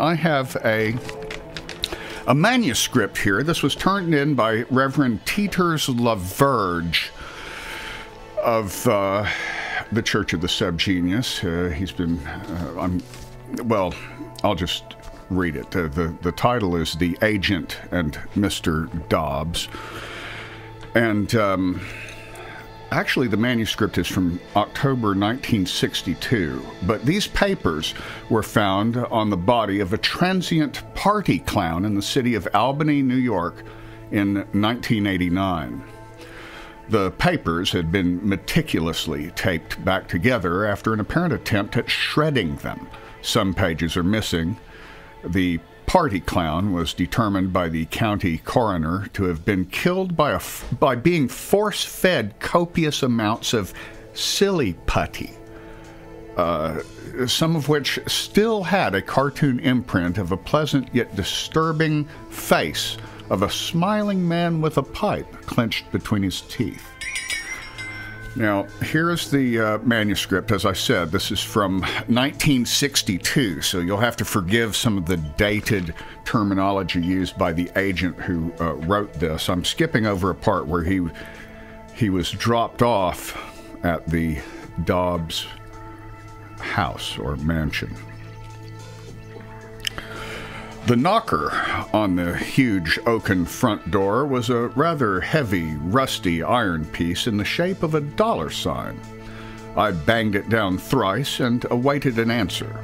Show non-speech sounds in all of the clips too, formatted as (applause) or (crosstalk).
I have a a manuscript here. This was turned in by Reverend Teeters LaVerge of uh, the Church of the SubGenius. Uh, he's been, uh, I'm, well, I'll just read it. Uh, the the title is "The Agent and Mr. Dobbs," and. Um, Actually, the manuscript is from October 1962, but these papers were found on the body of a transient party clown in the city of Albany, New York in 1989. The papers had been meticulously taped back together after an apparent attempt at shredding them. Some pages are missing. The party clown was determined by the county coroner to have been killed by, a, by being force fed copious amounts of silly putty, uh, some of which still had a cartoon imprint of a pleasant yet disturbing face of a smiling man with a pipe clenched between his teeth. Now, here's the uh, manuscript. As I said, this is from 1962, so you'll have to forgive some of the dated terminology used by the agent who uh, wrote this. I'm skipping over a part where he he was dropped off at the Dobbs house or mansion. The knocker on the huge oaken front door was a rather heavy, rusty iron piece in the shape of a dollar sign. I banged it down thrice and awaited an answer.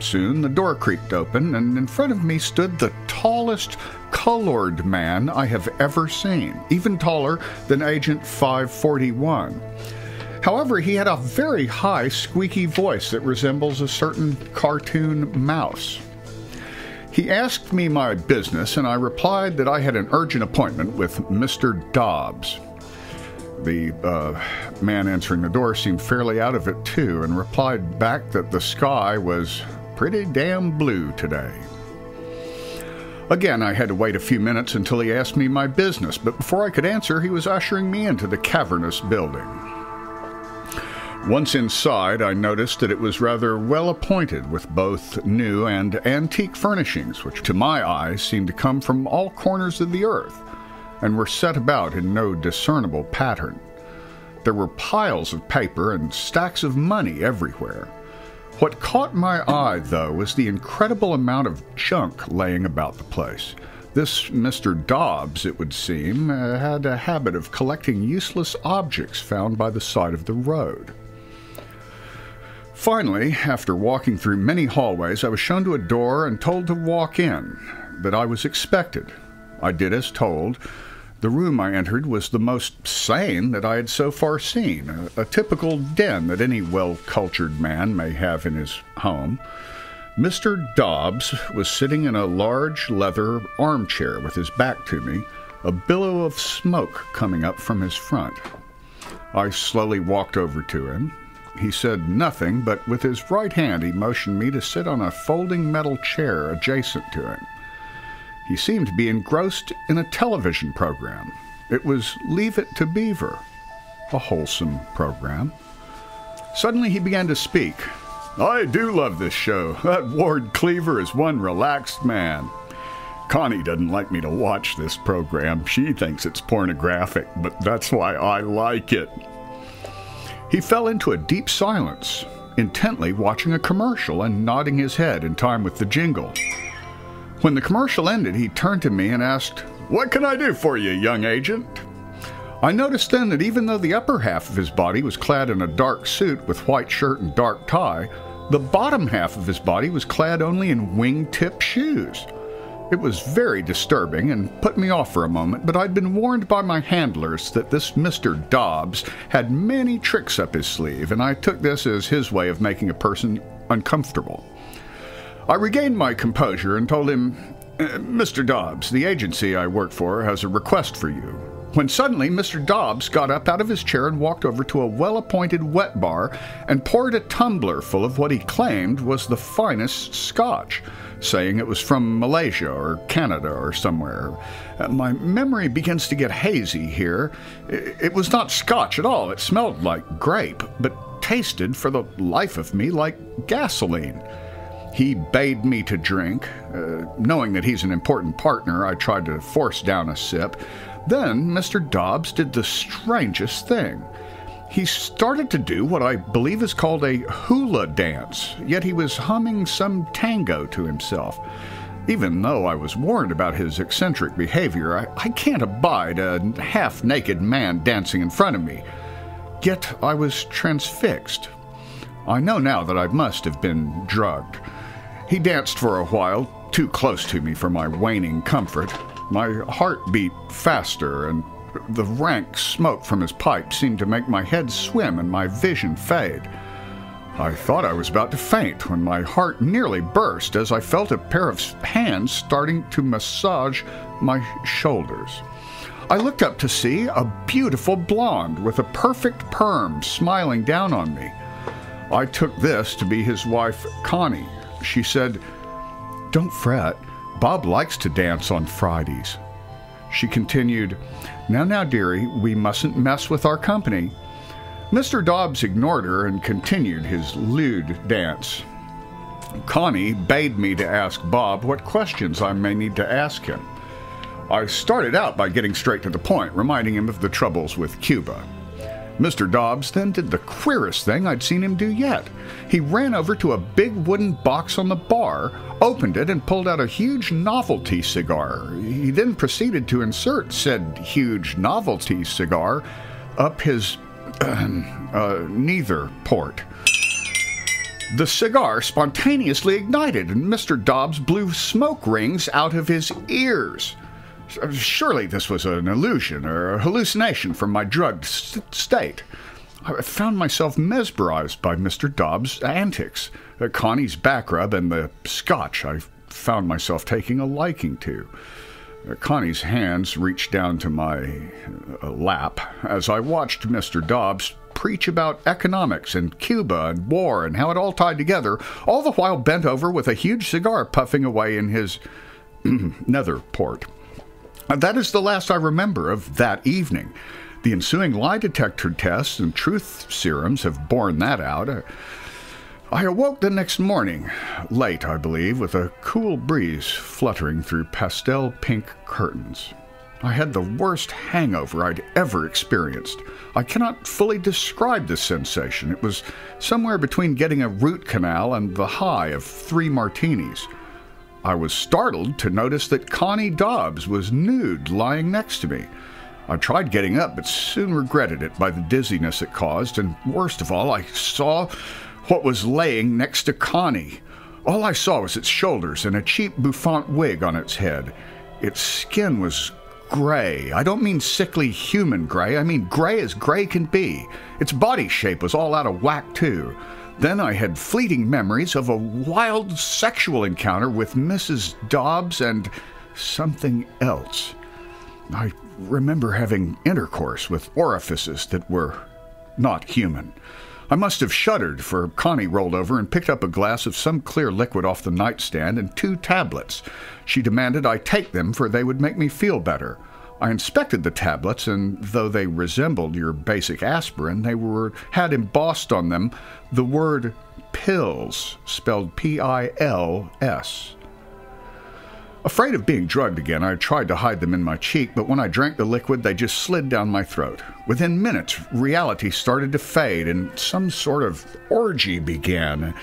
Soon the door creaked open, and in front of me stood the tallest colored man I have ever seen, even taller than Agent 541. However, he had a very high, squeaky voice that resembles a certain cartoon mouse. He asked me my business, and I replied that I had an urgent appointment with Mr. Dobbs. The uh, man answering the door seemed fairly out of it, too, and replied back that the sky was pretty damn blue today. Again, I had to wait a few minutes until he asked me my business, but before I could answer, he was ushering me into the cavernous building. Once inside, I noticed that it was rather well appointed with both new and antique furnishings, which to my eyes seemed to come from all corners of the earth and were set about in no discernible pattern. There were piles of paper and stacks of money everywhere. What caught my eye, though, was the incredible amount of junk laying about the place. This Mr. Dobbs, it would seem, uh, had a habit of collecting useless objects found by the side of the road. Finally, after walking through many hallways, I was shown to a door and told to walk in, that I was expected. I did as told. The room I entered was the most sane that I had so far seen, a, a typical den that any well cultured man may have in his home. Mr. Dobbs was sitting in a large leather armchair with his back to me, a billow of smoke coming up from his front. I slowly walked over to him, he said nothing, but with his right hand he motioned me to sit on a folding metal chair adjacent to him. He seemed to be engrossed in a television program. It was Leave It to Beaver, a wholesome program. Suddenly he began to speak. I do love this show. That Ward Cleaver is one relaxed man. Connie doesn't like me to watch this program. She thinks it's pornographic, but that's why I like it. He fell into a deep silence, intently watching a commercial and nodding his head in time with the jingle. When the commercial ended, he turned to me and asked, What can I do for you, young agent? I noticed then that even though the upper half of his body was clad in a dark suit with white shirt and dark tie, the bottom half of his body was clad only in wing-tip shoes. It was very disturbing and put me off for a moment, but I'd been warned by my handlers that this Mr. Dobbs had many tricks up his sleeve, and I took this as his way of making a person uncomfortable. I regained my composure and told him, uh, Mr. Dobbs, the agency I work for has a request for you. When suddenly Mr. Dobbs got up out of his chair and walked over to a well appointed wet bar and poured a tumbler full of what he claimed was the finest scotch saying it was from Malaysia or Canada or somewhere. Uh, my memory begins to get hazy here. It, was not scotch at all. It smelled like grape, but tasted for the life of me like gasoline. He bade me to drink. Uh, knowing that he's an important partner, I tried to force down a sip. Then Mr. Dobbs did the strangest thing. He started to do what I believe is called a hula dance, yet he was humming some tango to himself. Even though I was warned about his eccentric behavior, I, I can't abide a half naked man dancing in front of me. Yet I was transfixed. I know now that I must have been drugged. He danced for a while, too close to me for my waning comfort. My heart beat faster, and the rank smoke from his pipe seemed to make my head swim and my vision fade. I thought I was about to faint when my heart nearly burst as I felt a pair of hands starting to massage my shoulders. I looked up to see a beautiful blonde with a perfect perm smiling down on me. I took this to be his wife, Connie, she said, Don't fret. Bob likes to dance on Fridays. She continued, Now, now, dearie, we mustn't mess with our company. Mr. Dobbs ignored her and continued his lewd dance. Connie bade me to ask Bob what questions I may need to ask him. I started out by getting straight to the point, reminding him of the troubles with Cuba. Mr. Dobbs then did the queerest thing I'd seen him do yet. He ran over to a big wooden box on the bar, opened it, and pulled out a huge novelty cigar. He then proceeded to insert said huge novelty cigar up his (clears throat) uh, neither port. The cigar spontaneously ignited, and Mr. Dobbs blew smoke rings out of his ears. Surely this was an illusion or a hallucination from my drugged st- state. I found myself mesmerized by Mr. Dobbs' antics. Uh, Connie's back rub and the scotch I found myself taking a liking to. Uh, Connie's hands reached down to my uh, lap as I watched Mr. Dobbs preach about economics and Cuba and war and how it all tied together, all the while bent over with a huge cigar puffing away in his (clears throat) nether port. Uh, that is the last I remember of that evening. The ensuing lie detector tests and truth serums have borne that out. Uh, I awoke the next morning, late, I believe, with a cool breeze fluttering through pastel pink curtains. I had the worst hangover I'd ever experienced. I cannot fully describe the sensation. It was somewhere between getting a root canal and the high of three martinis. I was startled to notice that Connie Dobbs was nude lying next to me. I tried getting up, but soon regretted it by the dizziness it caused, and worst of all, I saw what was laying next to Connie. All I saw was its shoulders and a cheap bouffant wig on its head. Its skin was gray. I don't mean sickly human gray, I mean gray as gray can be. Its body shape was all out of whack, too. Then I had fleeting memories of a wild sexual encounter with Mrs. Dobbs and something else. I remember having intercourse with orifices that were not human. I must have shuddered, for Connie rolled over and picked up a glass of some clear liquid off the nightstand and two tablets. She demanded I take them, for they would make me feel better. I inspected the tablets, and though they resembled your basic aspirin, they were had embossed on them the word pills, spelled P I L S. Afraid of being drugged again, I tried to hide them in my cheek, but when I drank the liquid, they just slid down my throat. Within minutes, reality started to fade, and some sort of orgy began.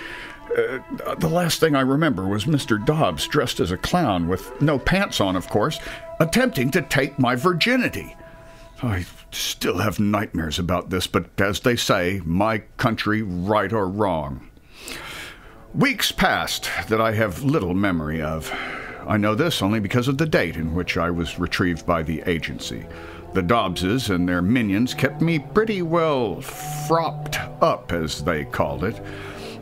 Uh, the last thing I remember was Mr. Dobbs dressed as a clown, with no pants on, of course, attempting to take my virginity. I still have nightmares about this, but as they say, my country, right or wrong. Weeks passed that I have little memory of. I know this only because of the date in which I was retrieved by the agency. The Dobbses and their minions kept me pretty well fropped up, as they called it.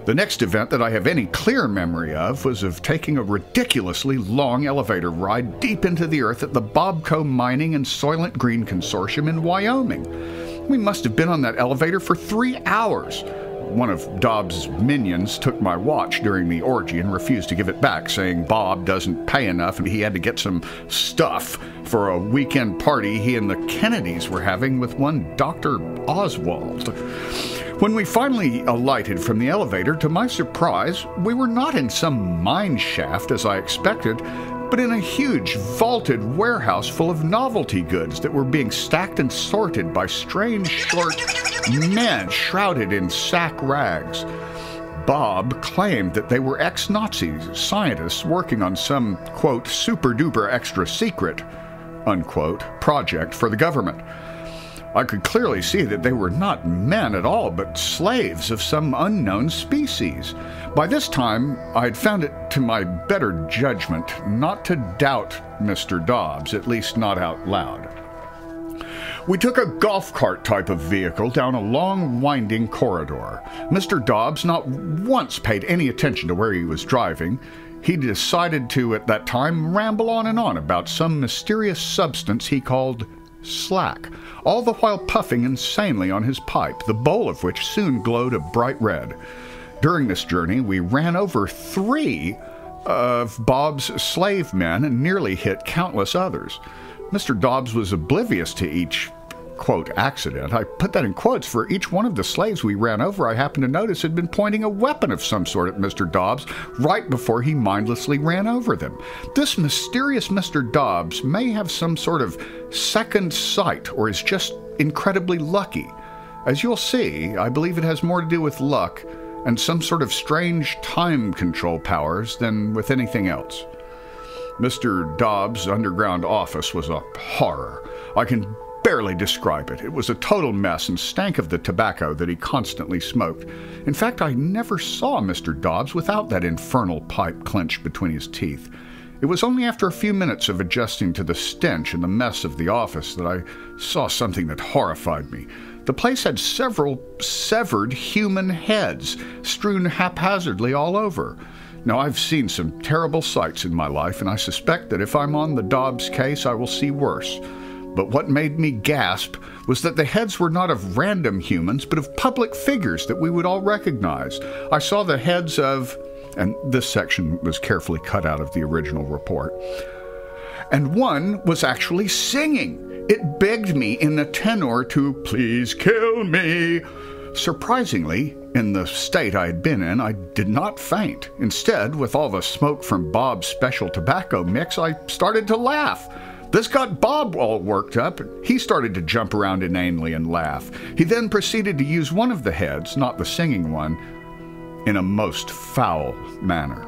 The next event that I have any clear memory of was of taking a ridiculously long elevator ride deep into the earth at the Bobco Mining and Soylent Green Consortium in Wyoming. We must have been on that elevator for three hours. One of Dobbs' minions took my watch during the orgy and refused to give it back, saying Bob doesn't pay enough and he had to get some stuff for a weekend party he and the Kennedys were having with one Dr. Oswald. When we finally alighted from the elevator, to my surprise, we were not in some mine shaft as I expected, but in a huge vaulted warehouse full of novelty goods that were being stacked and sorted by strange short men shrouded in sack rags. Bob claimed that they were ex Nazis, scientists working on some, quote, super duper extra secret, unquote, project for the government. I could clearly see that they were not men at all, but slaves of some unknown species. By this time, I had found it to my better judgment not to doubt Mr. Dobbs, at least not out loud. We took a golf cart type of vehicle down a long, winding corridor. Mr. Dobbs not once paid any attention to where he was driving. He decided to, at that time, ramble on and on about some mysterious substance he called slack, all the while puffing insanely on his pipe, the bowl of which soon glowed a bright red. During this journey, we ran over three of Bob's slave men and nearly hit countless others. Mr. Dobbs was oblivious to each quote accident. I put that in quotes for each one of the slaves we ran over. I happened to notice had been pointing a weapon of some sort at Mr. Dobbs right before he mindlessly ran over them. This mysterious Mr. Dobbs may have some sort of second sight or is just incredibly lucky. As you'll see, I believe it has more to do with luck and some sort of strange time control powers than with anything else. Mr. Dobbs' underground office was a horror. I can barely describe it. It was a total mess and stank of the tobacco that he constantly smoked. In fact, I never saw Mr. Dobbs without that infernal pipe clenched between his teeth. It was only after a few minutes of adjusting to the stench and the mess of the office that I saw something that horrified me. The place had several severed human heads strewn haphazardly all over. Now, I've seen some terrible sights in my life, and I suspect that if I'm on the Dobbs case, I will see worse. But what made me gasp was that the heads were not of random humans, but of public figures that we would all recognize. I saw the heads of, and this section was carefully cut out of the original report, and one was actually singing. It begged me in a tenor to please kill me. Surprisingly, in the state I had been in, I did not faint. Instead, with all the smoke from Bob's special tobacco mix, I started to laugh. This got Bob all worked up. He started to jump around inanely and laugh. He then proceeded to use one of the heads, not the singing one, in a most foul manner.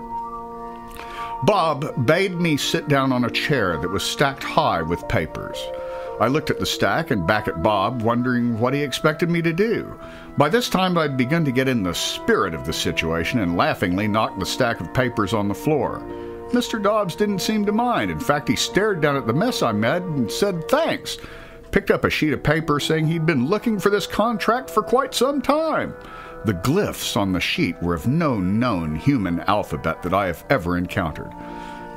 Bob bade me sit down on a chair that was stacked high with papers. I looked at the stack and back at Bob, wondering what he expected me to do. By this time, I'd begun to get in the spirit of the situation and laughingly knocked the stack of papers on the floor. Mr. Dobbs didn't seem to mind. In fact, he stared down at the mess I made and said thanks. Picked up a sheet of paper saying he'd been looking for this contract for quite some time. The glyphs on the sheet were of no known human alphabet that I have ever encountered.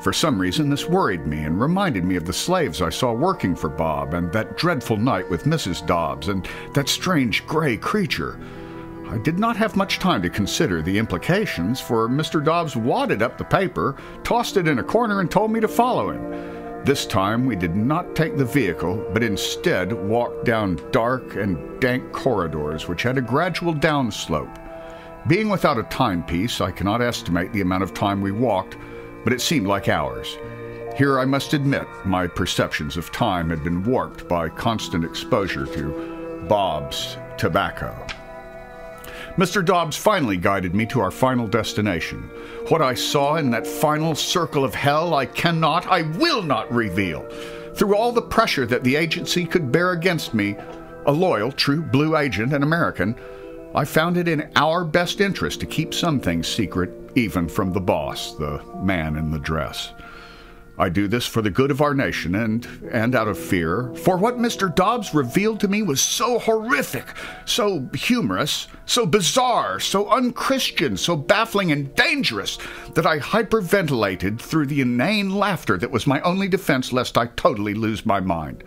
For some reason, this worried me and reminded me of the slaves I saw working for Bob and that dreadful night with Mrs. Dobbs and that strange gray creature. I did not have much time to consider the implications, for Mr. Dobbs wadded up the paper, tossed it in a corner, and told me to follow him. This time we did not take the vehicle, but instead walked down dark and dank corridors which had a gradual downslope. Being without a timepiece, I cannot estimate the amount of time we walked, but it seemed like hours. Here I must admit my perceptions of time had been warped by constant exposure to Bob's tobacco. Mr. Dobbs finally guided me to our final destination. What I saw in that final circle of hell, I cannot, I will not reveal. Through all the pressure that the agency could bear against me, a loyal, true blue agent, an American, I found it in our best interest to keep some things secret, even from the boss, the man in the dress. I do this for the good of our nation and, and out of fear, for what Mr. Dobbs revealed to me was so horrific, so humorous, so bizarre, so unchristian, so baffling and dangerous that I hyperventilated through the inane laughter that was my only defense lest I totally lose my mind.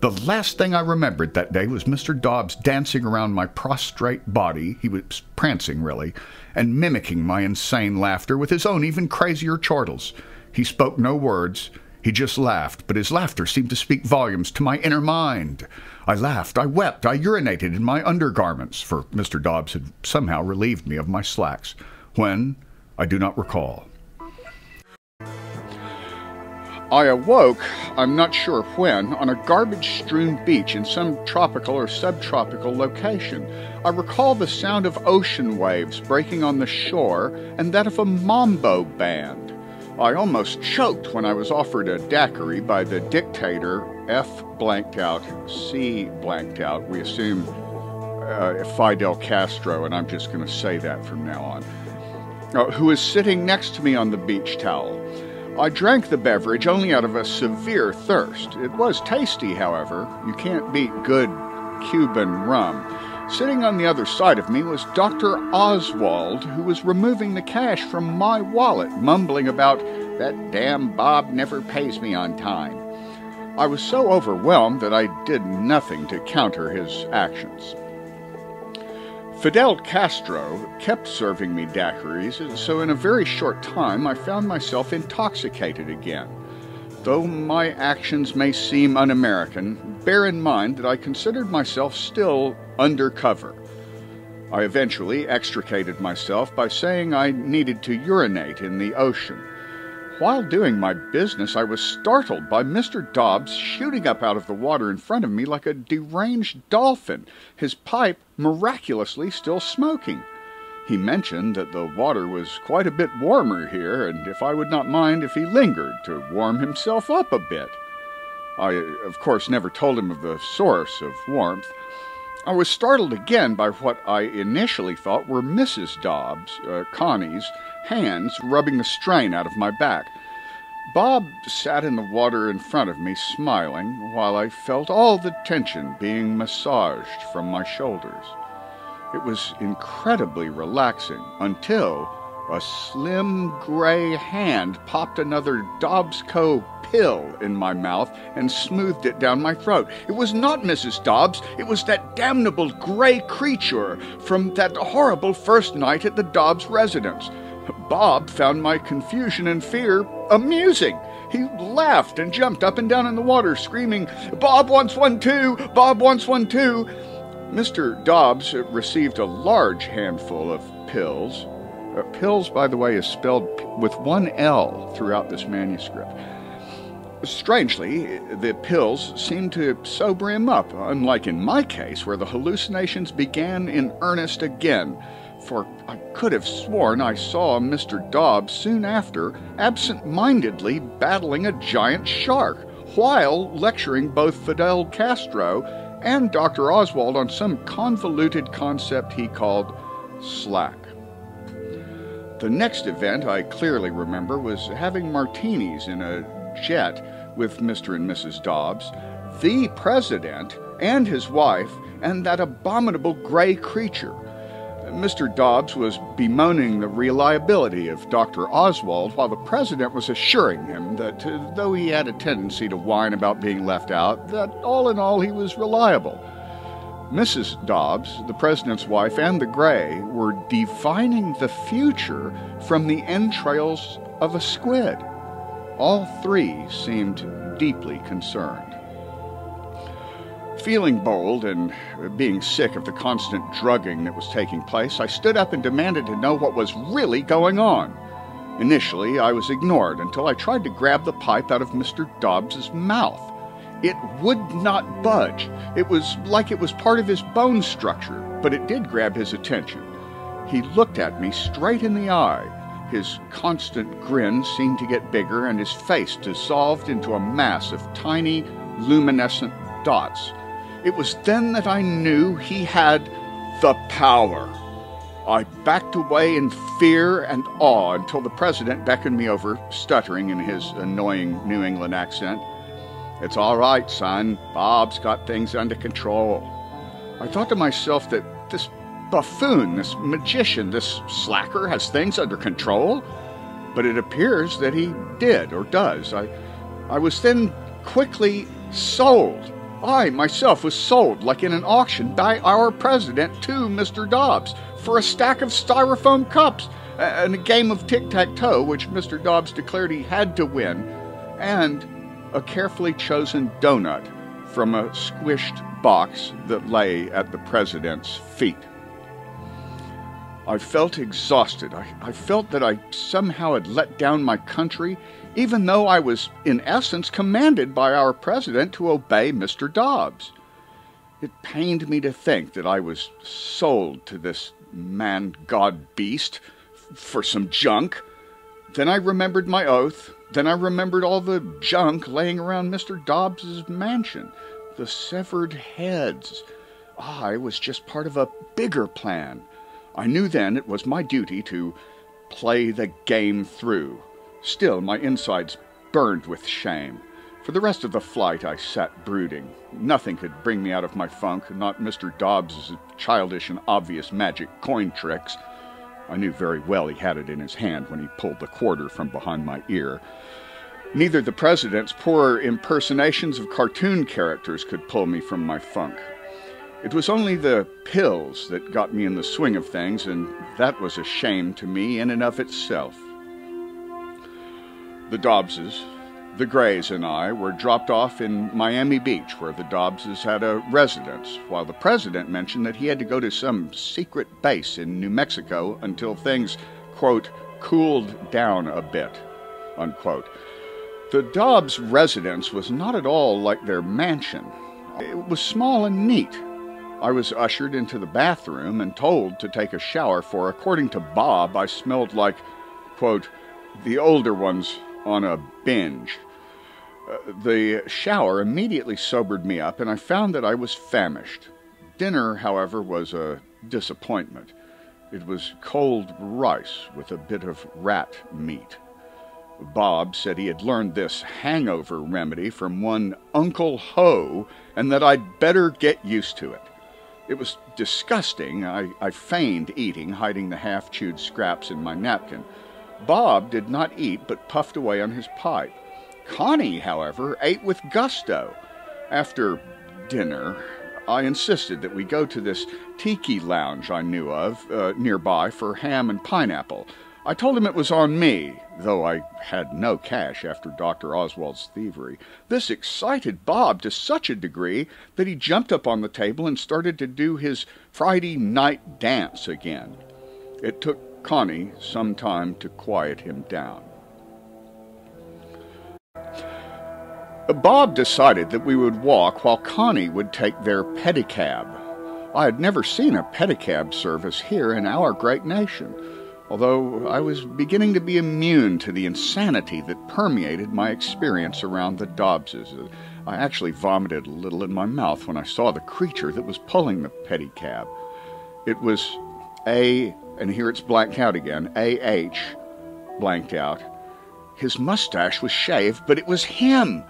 The last thing I remembered that day was Mr. Dobbs dancing around my prostrate body, he was prancing really, and mimicking my insane laughter with his own even crazier chortles. He spoke no words. He just laughed, but his laughter seemed to speak volumes to my inner mind. I laughed, I wept, I urinated in my undergarments, for Mr. Dobbs had somehow relieved me of my slacks. When, I do not recall. I awoke, I'm not sure when, on a garbage strewn beach in some tropical or subtropical location. I recall the sound of ocean waves breaking on the shore and that of a mambo band. I almost choked when I was offered a daiquiri by the dictator F blanked out, C blanked out. We assume uh, Fidel Castro, and I'm just going to say that from now on, uh, who was sitting next to me on the beach towel. I drank the beverage only out of a severe thirst. It was tasty, however. You can't beat good Cuban rum. Sitting on the other side of me was Dr. Oswald, who was removing the cash from my wallet, mumbling about, that damn Bob never pays me on time. I was so overwhelmed that I did nothing to counter his actions. Fidel Castro kept serving me daiquiris, so in a very short time I found myself intoxicated again. Though my actions may seem un American, bear in mind that I considered myself still undercover. I eventually extricated myself by saying I needed to urinate in the ocean. While doing my business, I was startled by Mr. Dobbs shooting up out of the water in front of me like a deranged dolphin, his pipe miraculously still smoking. He mentioned that the water was quite a bit warmer here, and if I would not mind if he lingered to warm himself up a bit. I, of course, never told him of the source of warmth. I was startled again by what I initially thought were Mrs. Dobbs, uh, Connie's, hands rubbing the strain out of my back. Bob sat in the water in front of me, smiling, while I felt all the tension being massaged from my shoulders. It was incredibly relaxing until a slim gray hand popped another Dobbs Co. pill in my mouth and smoothed it down my throat. It was not Mrs. Dobbs, it was that damnable gray creature from that horrible first night at the Dobbs residence. Bob found my confusion and fear amusing. He laughed and jumped up and down in the water, screaming, Bob wants one too! Bob wants one too! Mr. Dobbs received a large handful of pills. Uh, pills, by the way, is spelled with one L throughout this manuscript. Strangely, the pills seemed to sober him up, unlike in my case, where the hallucinations began in earnest again for I could have sworn I saw Mr. Dobbs soon after absent mindedly battling a giant shark while lecturing both Fidel Castro and Dr. Oswald on some convoluted concept he called slack. The next event I clearly remember was having martinis in a jet with Mr. and Mrs. Dobbs, the president, and his wife, and that abominable gray creature Mr. Dobbs was bemoaning the reliability of Dr. Oswald while the president was assuring him that uh, though he had a tendency to whine about being left out, that all in all he was reliable. Mrs. Dobbs, the president's wife, and the Gray were divining the future from the entrails of a squid. All three seemed deeply concerned. Feeling bold and being sick of the constant drugging that was taking place, I stood up and demanded to know what was really going on. Initially, I was ignored until I tried to grab the pipe out of Mr. Dobbs's mouth. It would not budge. It was like it was part of his bone structure, but it did grab his attention. He looked at me straight in the eye. His constant grin seemed to get bigger, and his face dissolved into a mass of tiny, luminescent dots. It was then that I knew he had the power. I backed away in fear and awe until the president beckoned me over, stuttering in his annoying New England accent. It's all right, son. Bob's got things under control. I thought to myself that this buffoon, this magician, this slacker has things under control, but it appears that he did or does. I, I was then quickly sold I myself was sold, like in an auction, by our president to Mr. Dobbs for a stack of styrofoam cups and a game of tic tac toe, which Mr. Dobbs declared he had to win. and a carefully chosen donut from a squished box that lay at the president's feet. I felt exhausted. I, I, felt that I somehow had let down my country, even though I was, in essence, commanded by our president to obey Mr. Dobbs. It pained me to think that I was sold to this man god beast for some junk. Then I remembered my oath. Then I remembered all the junk laying around Mr. Dobbs's mansion the severed heads. Ah, I was just part of a bigger plan. I knew then it was my duty to play the game through. Still, my insides burned with shame. For the rest of the flight, I sat brooding. Nothing could bring me out of my funk, not Mr. Dobbs's childish and obvious magic coin tricks. I knew very well he had it in his hand when he pulled the quarter from behind my ear. Neither the president's poor impersonations of cartoon characters could pull me from my funk. It was only the pills that got me in the swing of things, and that was a shame to me in and of itself. The Dobbses, the Grays, and I were dropped off in Miami Beach, where the Dobbses had a residence, while the president mentioned that he had to go to some secret base in New Mexico until things, quote, cooled down a bit, unquote. The Dobbs residence was not at all like their mansion. It was small and neat. I was ushered into the bathroom and told to take a shower, for according to Bob, I smelled like, quote, the older ones on a binge. Uh, the shower immediately sobered me up, and I found that I was famished. Dinner, however, was a disappointment. It was cold rice with a bit of rat meat. Bob said he had learned this hangover remedy from one Uncle Ho and that I'd better get used to it. It was disgusting. I, I feigned eating, hiding the half chewed scraps in my napkin. Bob did not eat but puffed away on his pipe. Connie, however, ate with gusto. After dinner, I insisted that we go to this tiki lounge I knew of uh, nearby for ham and pineapple. I told him it was on me, though I had no cash after Dr. Oswald's thievery. This excited Bob to such a degree that he jumped up on the table and started to do his Friday night dance again. It took Connie some time to quiet him down. Bob decided that we would walk while Connie would take their pedicab. I had never seen a pedicab service here in our great nation although I was beginning to be immune to the insanity that permeated my experience around the Dobbses. I actually vomited a little in my mouth when I saw the creature that was pulling the pedicab. It was A, and here it's blanked out again, A-H, blanked out. His mustache was shaved, but it was him.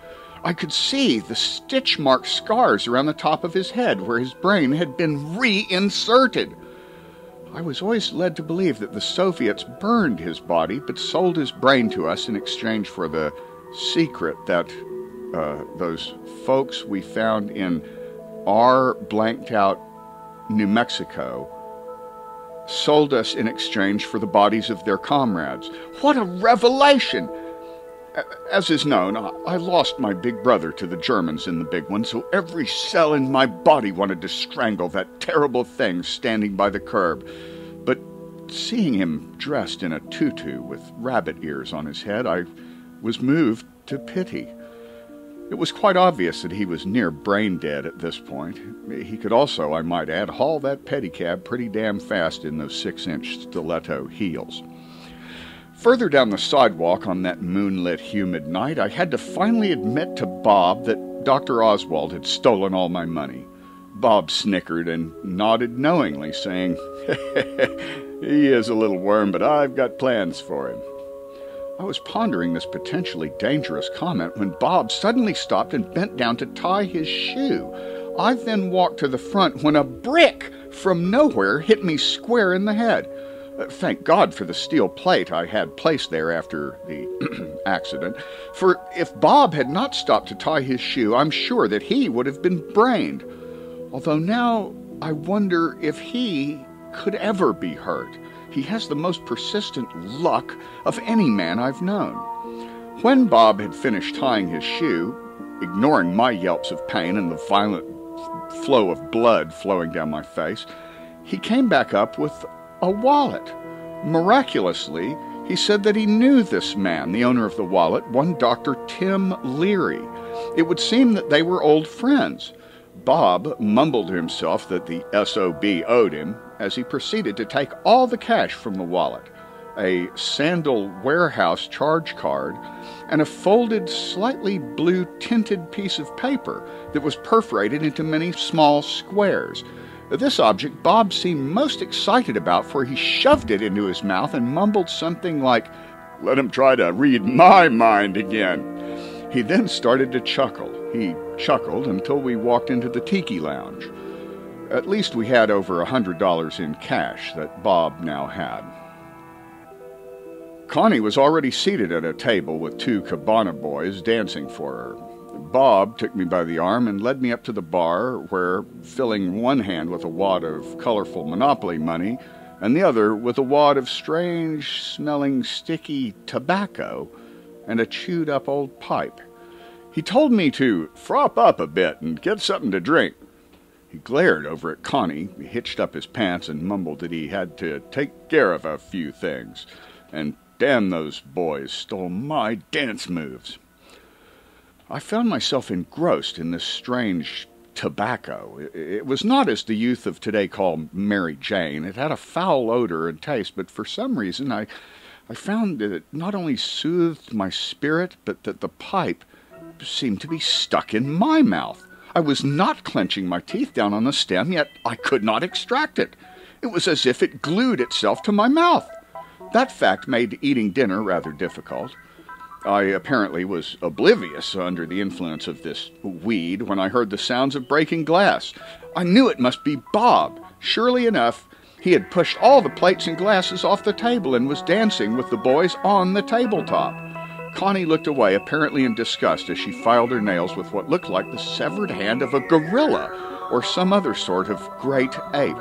I could see the stitch marked scars around the top of his head where his brain had been reinserted. I was always led to believe that the Soviets burned his body but sold his brain to us in exchange for the secret that uh, those folks we found in our blanked out New Mexico sold us in exchange for the bodies of their comrades. What a revelation! As is known, I lost my big brother to the Germans in the big one, so every cell in my body wanted to strangle that terrible thing standing by the curb. But seeing him dressed in a tutu with rabbit ears on his head, I was moved to pity. It was quite obvious that he was near brain dead at this point. He could also, I might add, haul that pedicab pretty damn fast in those six inch stiletto heels. Further down the sidewalk on that moonlit, humid night, I had to finally admit to Bob that Dr. Oswald had stolen all my money. Bob snickered and nodded knowingly, saying, (laughs) He is a little worm, but I've got plans for him. I was pondering this potentially dangerous comment when Bob suddenly stopped and bent down to tie his shoe. I then walked to the front when a brick from nowhere hit me square in the head. Uh, thank God for the steel plate I had placed there after the (clears throat) accident, for if Bob had not stopped to tie his shoe, I'm sure that he would have been brained. Although now I wonder if he could ever be hurt. He has the most persistent luck of any man I've known. When Bob had finished tying his shoe, ignoring my yelps of pain and the violent flow of blood flowing down my face, he came back up with a wallet. Miraculously, he said that he knew this man, the owner of the wallet, one Dr. Tim Leary. It would seem that they were old friends. Bob mumbled to himself that the SOB owed him as he proceeded to take all the cash from the wallet a Sandal warehouse charge card, and a folded, slightly blue tinted piece of paper that was perforated into many small squares. This object Bob seemed most excited about, for he shoved it into his mouth and mumbled something like, Let him try to read my mind again. He then started to chuckle. He chuckled until we walked into the tiki lounge. At least we had over a hundred dollars in cash that Bob now had. Connie was already seated at a table with two cabana boys dancing for her. Bob took me by the arm and led me up to the bar, where, filling one hand with a wad of colorful Monopoly money and the other with a wad of strange smelling sticky tobacco and a chewed up old pipe, he told me to frop up a bit and get something to drink. He glared over at Connie, hitched up his pants, and mumbled that he had to take care of a few things, and damn those boys stole my dance moves. I found myself engrossed in this strange tobacco. It was not as the youth of today call Mary Jane. It had a foul odor and taste, but for some reason I, I found that it not only soothed my spirit, but that the pipe seemed to be stuck in my mouth. I was not clenching my teeth down on the stem, yet I could not extract it. It was as if it glued itself to my mouth. That fact made eating dinner rather difficult. I apparently was oblivious under the influence of this weed when I heard the sounds of breaking glass. I knew it must be Bob. Surely enough, he had pushed all the plates and glasses off the table and was dancing with the boys on the tabletop. Connie looked away, apparently in disgust, as she filed her nails with what looked like the severed hand of a gorilla or some other sort of great ape.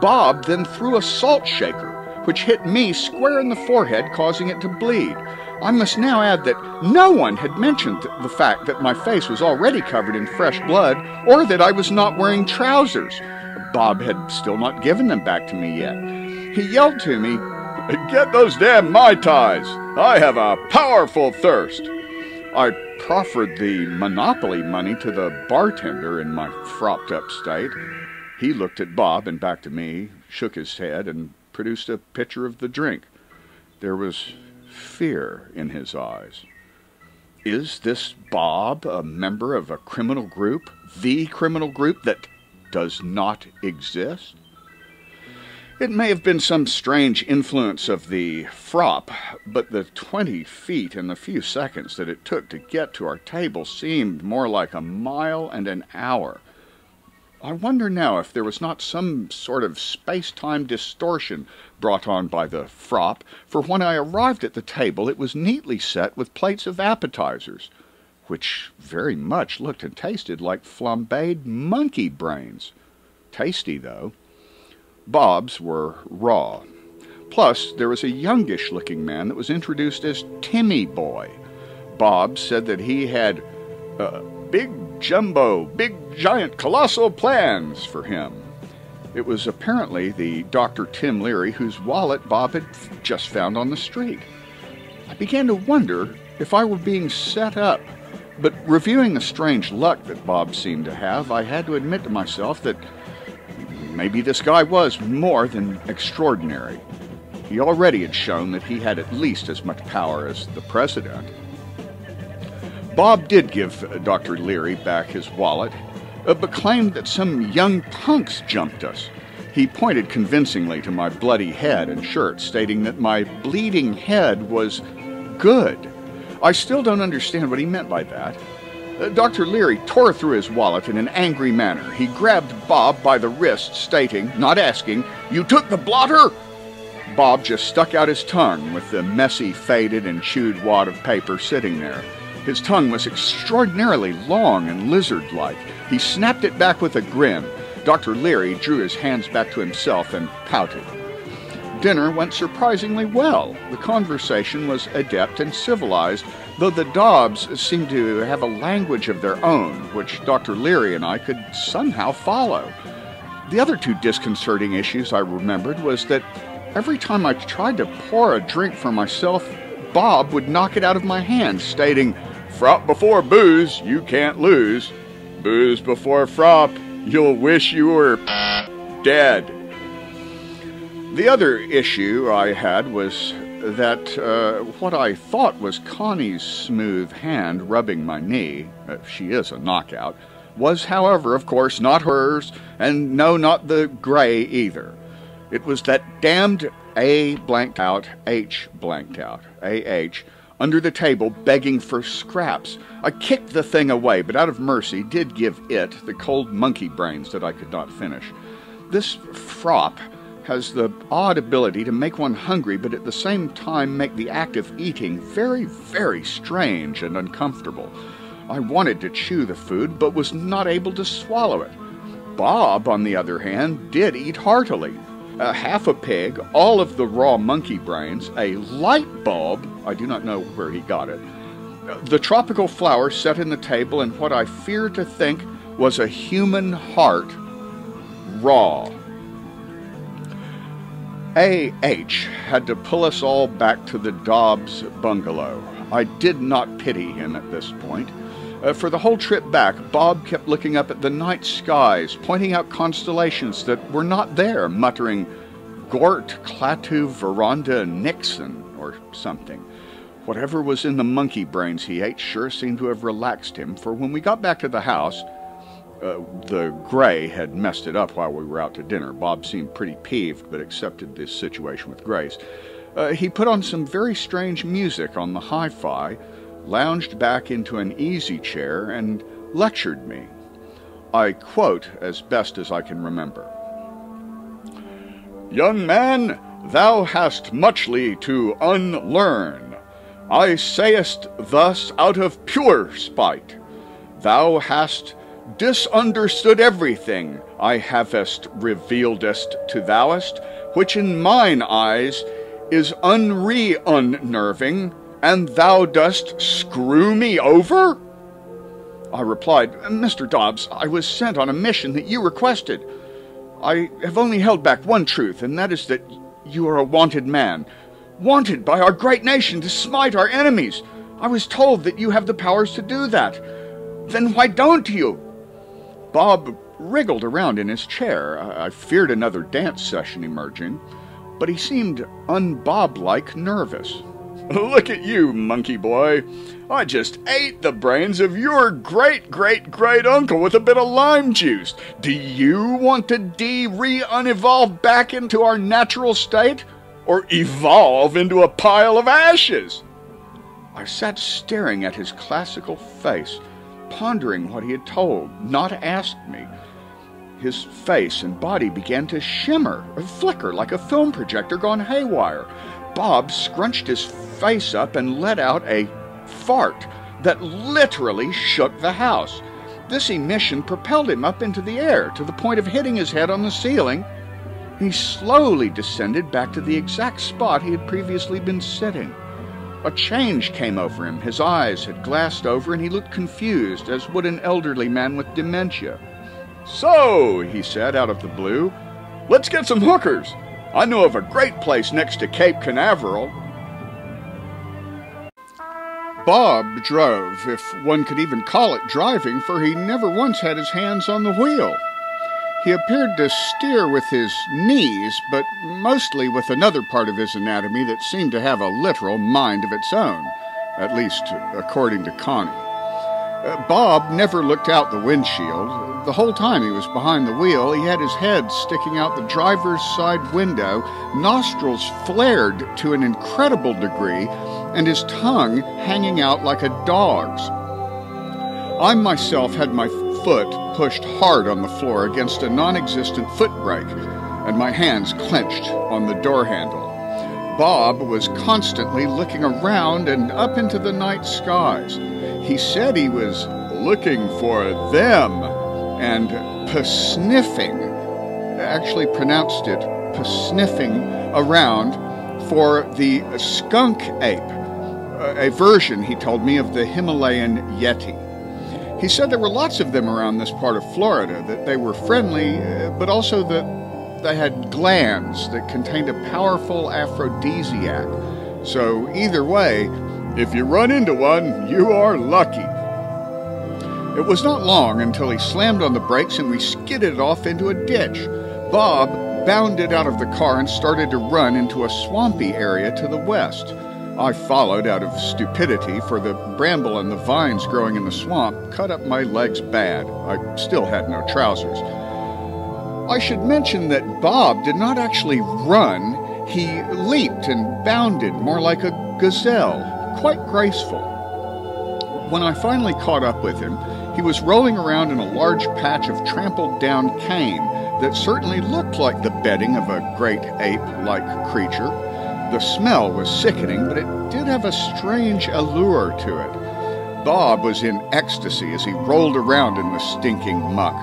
Bob then threw a salt shaker, which hit me square in the forehead, causing it to bleed. I must now add that no one had mentioned the fact that my face was already covered in fresh blood or that I was not wearing trousers. Bob had still not given them back to me yet. He yelled to me, Get those damn Mai Tais! I have a powerful thirst! I proffered the Monopoly money to the bartender in my fropped up state. He looked at Bob and back to me, shook his head, and produced a pitcher of the drink. There was fear in his eyes. Is this Bob a member of a criminal group? The criminal group that does not exist? It may have been some strange influence of the frop, but the twenty feet and the few seconds that it took to get to our table seemed more like a mile and an hour. I wonder now if there was not some sort of space time distortion brought on by the frop, for when I arrived at the table it was neatly set with plates of appetizers, which very much looked and tasted like flambéed monkey brains. Tasty, though. Bob's were raw. Plus, there was a youngish looking man that was introduced as Timmy Boy. Bob said that he had uh, big jumbo, big giant colossal plans for him. It was apparently the Dr. Tim Leary whose wallet Bob had just found on the street. I began to wonder if I were being set up, but reviewing the strange luck that Bob seemed to have, I had to admit to myself that maybe this guy was more than extraordinary. He already had shown that he had at least as much power as the president. Bob did give Dr. Leary back his wallet, uh, but claimed that some young punks jumped us. He pointed convincingly to my bloody head and shirt, stating that my bleeding head was good. I still don't understand what he meant by that. Uh, Dr. Leary tore through his wallet in an angry manner. He grabbed Bob by the wrist, stating, not asking, You took the blotter? Bob just stuck out his tongue with the messy, faded, and chewed wad of paper sitting there. His tongue was extraordinarily long and lizard like. He snapped it back with a grin. Dr. Leary drew his hands back to himself and pouted. Dinner went surprisingly well. The conversation was adept and civilized, though the Dobbs seemed to have a language of their own, which Dr. Leary and I could somehow follow. The other two disconcerting issues I remembered was that every time I tried to pour a drink for myself, Bob would knock it out of my hand, stating, Frop before booze, you can't lose. Booze before frop, you'll wish you were dead. The other issue I had was that uh, what I thought was Connie's smooth hand rubbing my knee, uh, she is a knockout, was, however, of course, not hers, and no, not the gray either. It was that damned A blanked out, H blanked out, AH, under the table begging for scraps. I kicked the thing away, but out of mercy did give it the cold monkey brains that I could not finish. This frop has the odd ability to make one hungry, but at the same time make the act of eating very, very strange and uncomfortable. I wanted to chew the food, but was not able to swallow it. Bob, on the other hand, did eat heartily. A half a pig, all of the raw monkey brains, a light bulb, I do not know where he got it, the tropical flower set in the table, and what I fear to think was a human heart, raw. A.H. had to pull us all back to the Dobbs bungalow. I did not pity him at this point. Uh, for the whole trip back, Bob kept looking up at the night skies, pointing out constellations that were not there, muttering, Gort, Klaatu, Veranda, Nixon, or something. Whatever was in the monkey brains he ate sure seemed to have relaxed him, for when we got back to the house, uh, the gray had messed it up while we were out to dinner. Bob seemed pretty peeved, but accepted this situation with grace. Uh, he put on some very strange music on the hi fi, lounged back into an easy chair, and lectured me. I quote as best as I can remember Young man, thou hast muchly to unlearn. I sayest thus out of pure spite. Thou hast disunderstood everything I havest revealedest to thouest, which in mine eyes is unre unnerving, and thou dost screw me over? I replied, Mr. Dobbs, I was sent on a mission that you requested. I have only held back one truth, and that is that you are a wanted man, wanted by our great nation to smite our enemies. I was told that you have the powers to do that. Then why don't you? Bob wriggled around in his chair. I feared another dance session emerging, but he seemed unbob like nervous. Look at you, monkey boy. I just ate the brains of your great great great uncle with a bit of lime juice. Do you want to de re unevolve back into our natural state? Or evolve into a pile of ashes? I sat staring at his classical face pondering what he had told, not asked me. His face and body began to shimmer, or flicker like a film projector gone haywire. Bob scrunched his face up and let out a fart that literally shook the house. This emission propelled him up into the air to the point of hitting his head on the ceiling. He slowly descended back to the exact spot he had previously been sitting. A change came over him. His eyes had glassed over, and he looked confused, as would an elderly man with dementia. So, he said out of the blue, let's get some hookers. I know of a great place next to Cape Canaveral. Bob drove, if one could even call it driving, for he never once had his hands on the wheel. He appeared to steer with his knees, but mostly with another part of his anatomy that seemed to have a literal mind of its own, at least according to Connie. Uh, Bob never looked out the windshield. The whole time he was behind the wheel, he had his head sticking out the driver's side window, nostrils flared to an incredible degree, and his tongue hanging out like a dog's. I myself had my foot pushed hard on the floor against a non existent foot brake, and my hands clenched on the door handle. Bob was constantly looking around and up into the night skies. He said he was looking for them and sniffing, actually pronounced it sniffing around for the skunk ape, a version, he told me, of the Himalayan yeti. He said there were lots of them around this part of Florida, that they were friendly, uh, but also that they had glands that contained a powerful aphrodisiac. So, either way, if you run into one, you are lucky. It was not long until he slammed on the brakes and we skidded off into a ditch. Bob bounded out of the car and started to run into a swampy area to the west. I followed out of stupidity, for the bramble and the vines growing in the swamp cut up my legs bad. I still had no trousers. I should mention that Bob did not actually run, he leaped and bounded more like a gazelle, quite graceful. When I finally caught up with him, he was rolling around in a large patch of trampled down cane that certainly looked like the bedding of a great ape like creature. The smell was sickening, but it did have a strange allure to it. Bob was in ecstasy as he rolled around in the stinking muck.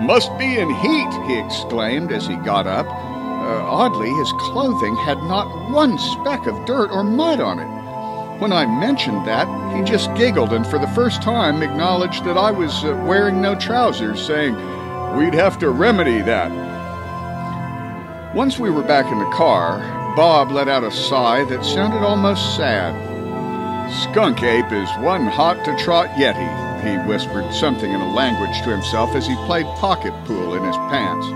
Must be in heat, he exclaimed as he got up. Uh, oddly, his clothing had not one speck of dirt or mud on it. When I mentioned that, he just giggled and for the first time acknowledged that I was uh, wearing no trousers, saying, We'd have to remedy that. Once we were back in the car, Bob let out a sigh that sounded almost sad. Skunk Ape is one hot to trot yeti, he whispered something in a language to himself as he played pocket pool in his pants.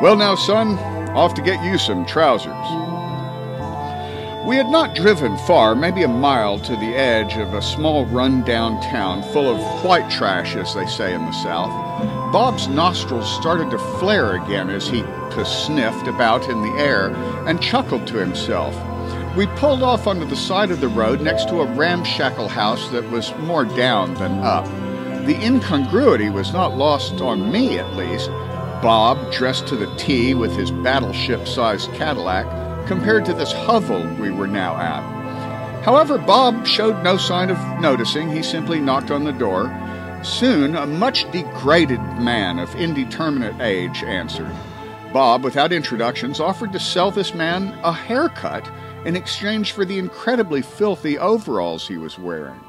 Well, now, son, off to get you some trousers. We had not driven far, maybe a mile to the edge of a small run-down town full of white trash, as they say in the South. Bob's nostrils started to flare again as he sniffed about in the air and chuckled to himself. We pulled off onto the side of the road next to a ramshackle house that was more down than up. The incongruity was not lost on me, at least. Bob, dressed to the T with his battleship sized Cadillac, compared to this hovel we were now at. However, Bob showed no sign of noticing. He simply knocked on the door. Soon, a much degraded man of indeterminate age answered. Bob, without introductions, offered to sell this man a haircut in exchange for the incredibly filthy overalls he was wearing.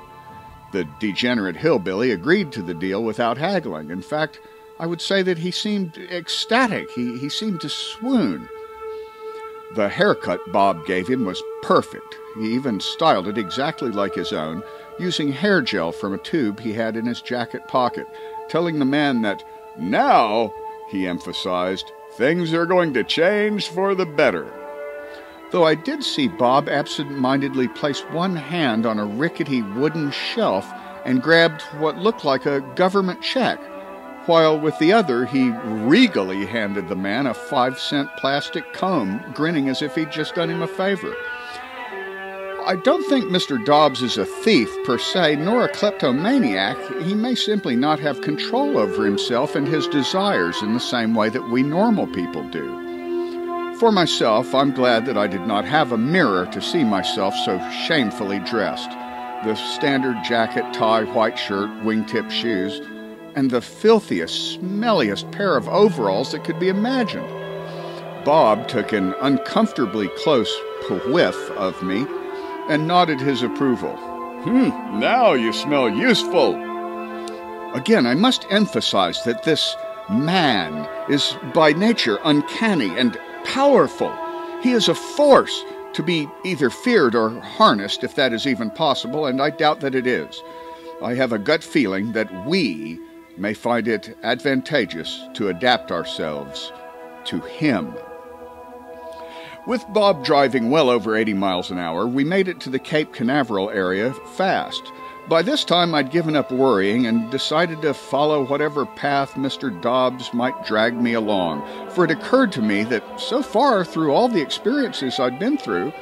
The degenerate hillbilly agreed to the deal without haggling. In fact, I would say that he seemed ecstatic. He, he seemed to swoon. The haircut Bob gave him was perfect. He even styled it exactly like his own, using hair gel from a tube he had in his jacket pocket, telling the man that now, he emphasized, things are going to change for the better. Though I did see Bob absent mindedly place one hand on a rickety wooden shelf and grabbed what looked like a government check while with the other he regally handed the man a five cent plastic comb, grinning as if he'd just done him a favor. I don't think Mr. Dobbs is a thief per se, nor a kleptomaniac. He may simply not have control over himself and his desires in the same way that we normal people do. For myself, I'm glad that I did not have a mirror to see myself so shamefully dressed. The standard jacket, tie, white shirt, wingtip shoes and the filthiest, smelliest pair of overalls that could be imagined. Bob took an uncomfortably close whiff of me and nodded his approval. Hmm, now you smell useful. Again, I must emphasize that this man is by nature uncanny and powerful. He is a force to be either feared or harnessed, if that is even possible, and I doubt that it is. I have a gut feeling that we may find it advantageous to adapt ourselves to him. With Bob driving well over 80 miles an hour, we made it to the Cape Canaveral area fast. By this time, I'd given up worrying and decided to follow whatever path Mr. Dobbs might drag me along, for it occurred to me that so far, through all the experiences I'd been through,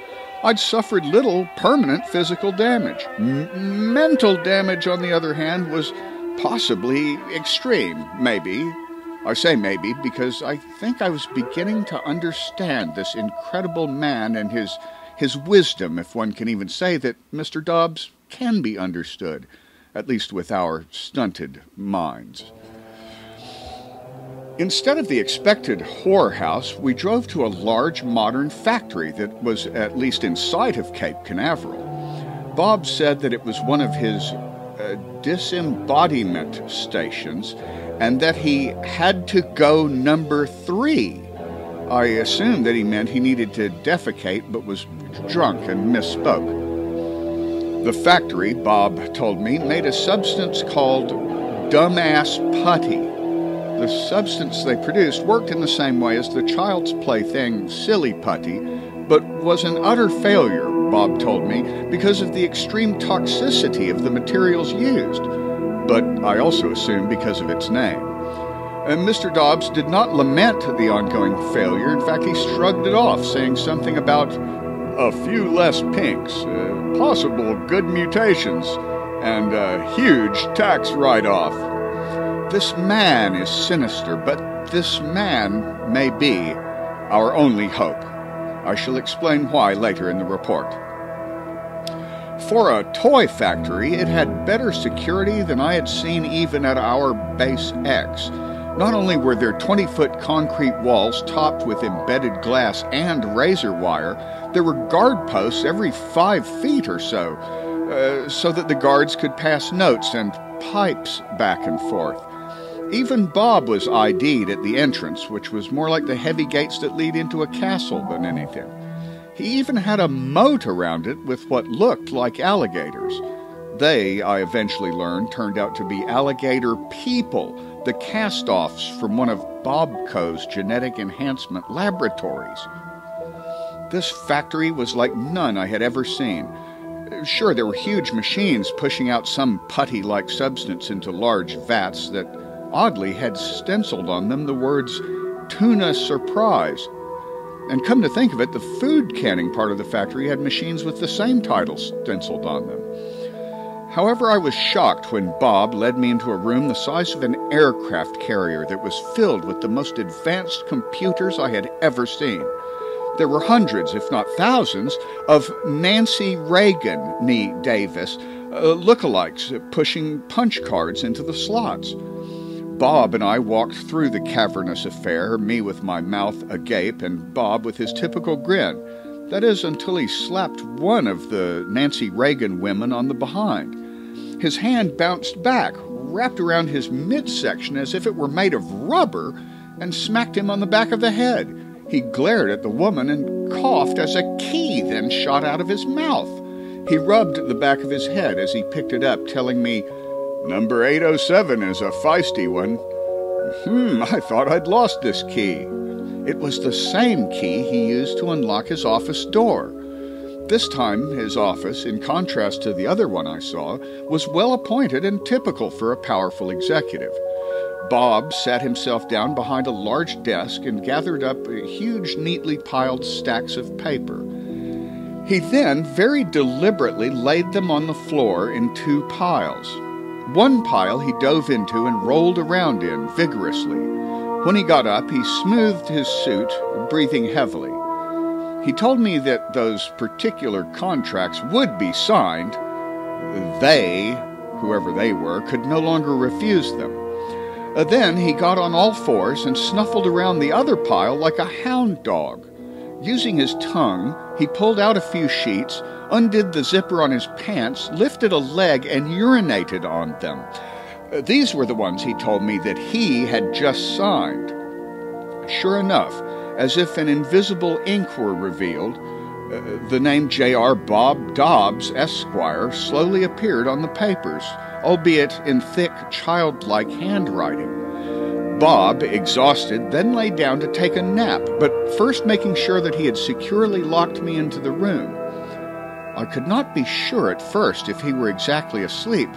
I'd suffered little permanent physical damage. M- mental damage, on the other hand, was possibly extreme, maybe. I say maybe because I think I was beginning to understand this incredible man and his his wisdom, if one can even say that Mr. Dobbs can be understood, at least with our stunted minds. Instead of the expected whorehouse, we drove to a large modern factory that was at least in sight of Cape Canaveral. Bob said that it was one of his disembodiment stations and that he had to go number three. I assumed that he meant he needed to defecate but was drunk and misspoke. The factory, Bob told me, made a substance called dumbass putty. The substance they produced worked in the same way as the child's plaything silly putty, but was an utter failure, Bob told me, because of the extreme toxicity of the materials used. But I also assume because of its name. And Mr. Dobbs did not lament the ongoing failure. In fact, he shrugged it off, saying something about a few less pinks, uh, possible good mutations, and a huge tax write off. This man is sinister, but this man may be our only hope. I shall explain why later in the report. For a toy factory, it had better security than I had seen even at our Base X. Not only were there 20 foot concrete walls topped with embedded glass and razor wire, there were guard posts every five feet or so, uh, so that the guards could pass notes and pipes back and forth. Even Bob was ID'd at the entrance, which was more like the heavy gates that lead into a castle than anything. He even had a moat around it with what looked like alligators. They, I eventually learned, turned out to be alligator people the cast offs from one of Bobco's genetic enhancement laboratories. This factory was like none I had ever seen. Sure, there were huge machines pushing out some putty like substance into large vats that oddly had stenciled on them the words Tuna Surprise. And come to think of it, the food canning part of the factory had machines with the same title stenciled on them. However, I was shocked when Bob led me into a room the size of an aircraft carrier that was filled with the most advanced computers I had ever seen. There were hundreds, if not thousands, of Nancy Reagan, nee Davis, uh, lookalikes pushing punch cards into the slots. Bob and I walked through the cavernous affair, me with my mouth agape and Bob with his typical grin. That is, until he slapped one of the Nancy Reagan women on the behind. His hand bounced back, wrapped around his midsection as if it were made of rubber, and smacked him on the back of the head. He glared at the woman and coughed as a key then shot out of his mouth. He rubbed the back of his head as he picked it up, telling me, Number 807 is a feisty one. Hmm, I thought I'd lost this key. It was the same key he used to unlock his office door. This time, his office, in contrast to the other one I saw, was well appointed and typical for a powerful executive. Bob sat himself down behind a large desk and gathered up huge, neatly piled stacks of paper. He then very deliberately laid them on the floor in two piles. One pile he dove into and rolled around in vigorously. When he got up, he smoothed his suit, breathing heavily. He told me that those particular contracts would be signed. They, whoever they were, could no longer refuse them. Uh, then he got on all fours and snuffled around the other pile like a hound dog. Using his tongue, he pulled out a few sheets, undid the zipper on his pants, lifted a leg, and urinated on them. These were the ones he told me that he had just signed. Sure enough, as if an invisible ink were revealed, uh, the name J.R. Bob Dobbs, Esquire, slowly appeared on the papers, albeit in thick, childlike handwriting. Bob, exhausted, then lay down to take a nap, but first making sure that he had securely locked me into the room. I could not be sure at first if he were exactly asleep,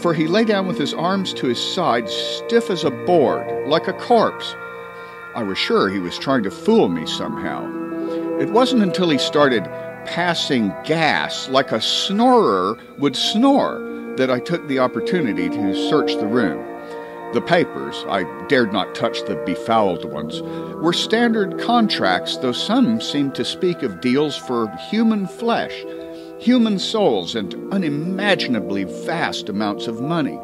for he lay down with his arms to his side, stiff as a board, like a corpse. I was sure he was trying to fool me somehow. It wasn't until he started passing gas like a snorer would snore that I took the opportunity to search the room. The papers, I dared not touch the befouled ones, were standard contracts, though some seemed to speak of deals for human flesh human souls, and unimaginably vast amounts of money.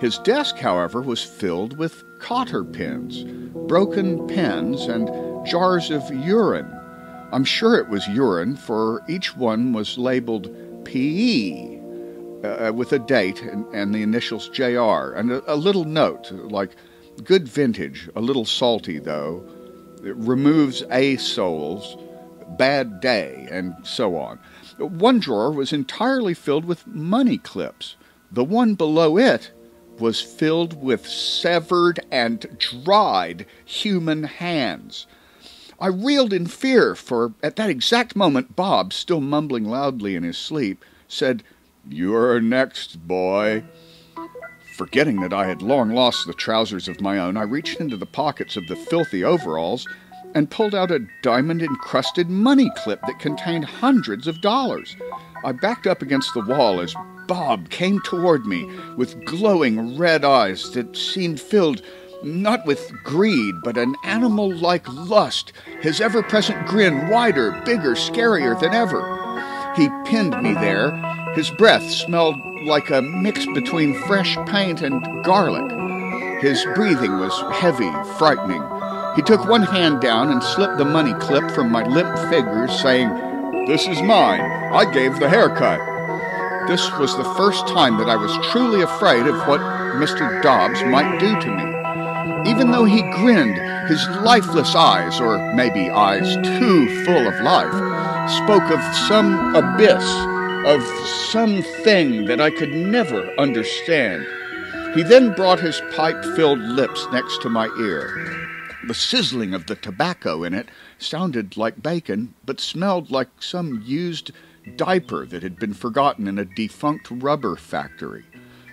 His desk, however, was filled with cotter pins, broken pens, and jars of urine. I'm sure it was urine, for each one was labeled PE uh, with a date and, and, the initials JR, and a, a, little note like good vintage, a little salty though, it removes A souls, bad day, and so on. One drawer was entirely filled with money clips. The one below it was filled with severed and dried human hands. I reeled in fear, for at that exact moment Bob, still mumbling loudly in his sleep, said, you're next, boy. Forgetting that I had long lost the trousers of my own, I reached into the pockets of the filthy overalls and pulled out a diamond encrusted money clip that contained hundreds of dollars. I backed up against the wall as Bob came toward me with glowing red eyes that seemed filled not with greed, but an animal like lust, his ever present grin wider, bigger, scarier than ever. He pinned me there his breath smelled like a mix between fresh paint and garlic. His breathing was heavy, frightening. He took one hand down and slipped the money clip from my limp fingers, saying, This is mine. I gave the haircut. This was the first time that I was truly afraid of what Mr. Dobbs might do to me. Even though he grinned, his lifeless eyes, or maybe eyes too full of life, spoke of some abyss of something that I could never understand. He then brought his pipe filled lips next to my ear. The sizzling of the tobacco in it sounded like bacon, but smelled like some used diaper that had been forgotten in a defunct rubber factory.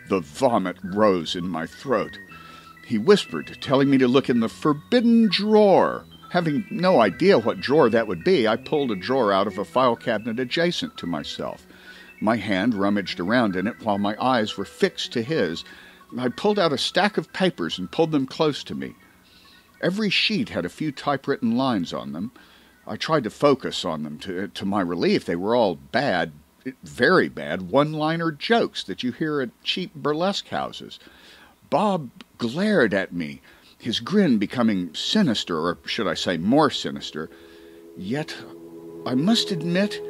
The vomit rose in my throat. He whispered, telling me to look in the forbidden drawer. Having no idea what drawer that would be, I pulled a drawer out of a file cabinet adjacent to myself. My hand rummaged around in it while my eyes were fixed to his. I pulled out a stack of papers and pulled them close to me. Every sheet had a few typewritten lines on them. I tried to focus on them. To, to my relief, they were all bad, very bad, one liner jokes that you hear at cheap burlesque houses. Bob glared at me, his grin becoming sinister, or should I say more sinister. Yet, I must admit,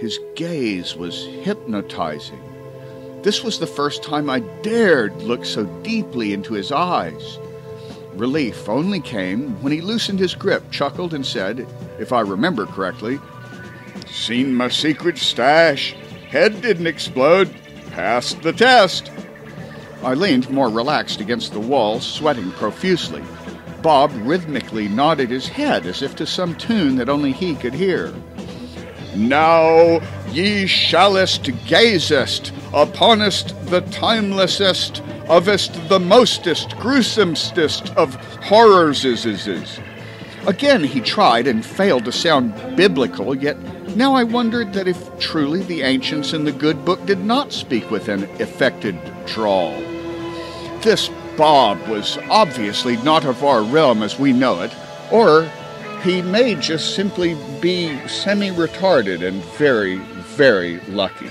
his gaze was hypnotizing. This was the first time I dared look so deeply into his eyes. Relief only came when he loosened his grip, chuckled, and said, if I remember correctly, Seen my secret stash. Head didn't explode. Passed the test. I leaned more relaxed against the wall, sweating profusely. Bob rhythmically nodded his head as if to some tune that only he could hear. Now ye shallest gazest uponest the timelessest, ofest the mostest, gruesomest of horrors is is is. Again he tried and failed to sound biblical, yet now I wondered that if truly the ancients in the good book did not speak with an affected drawl. This Bob was obviously not of our realm as we know it, or he may just simply be semi retarded and very, very lucky.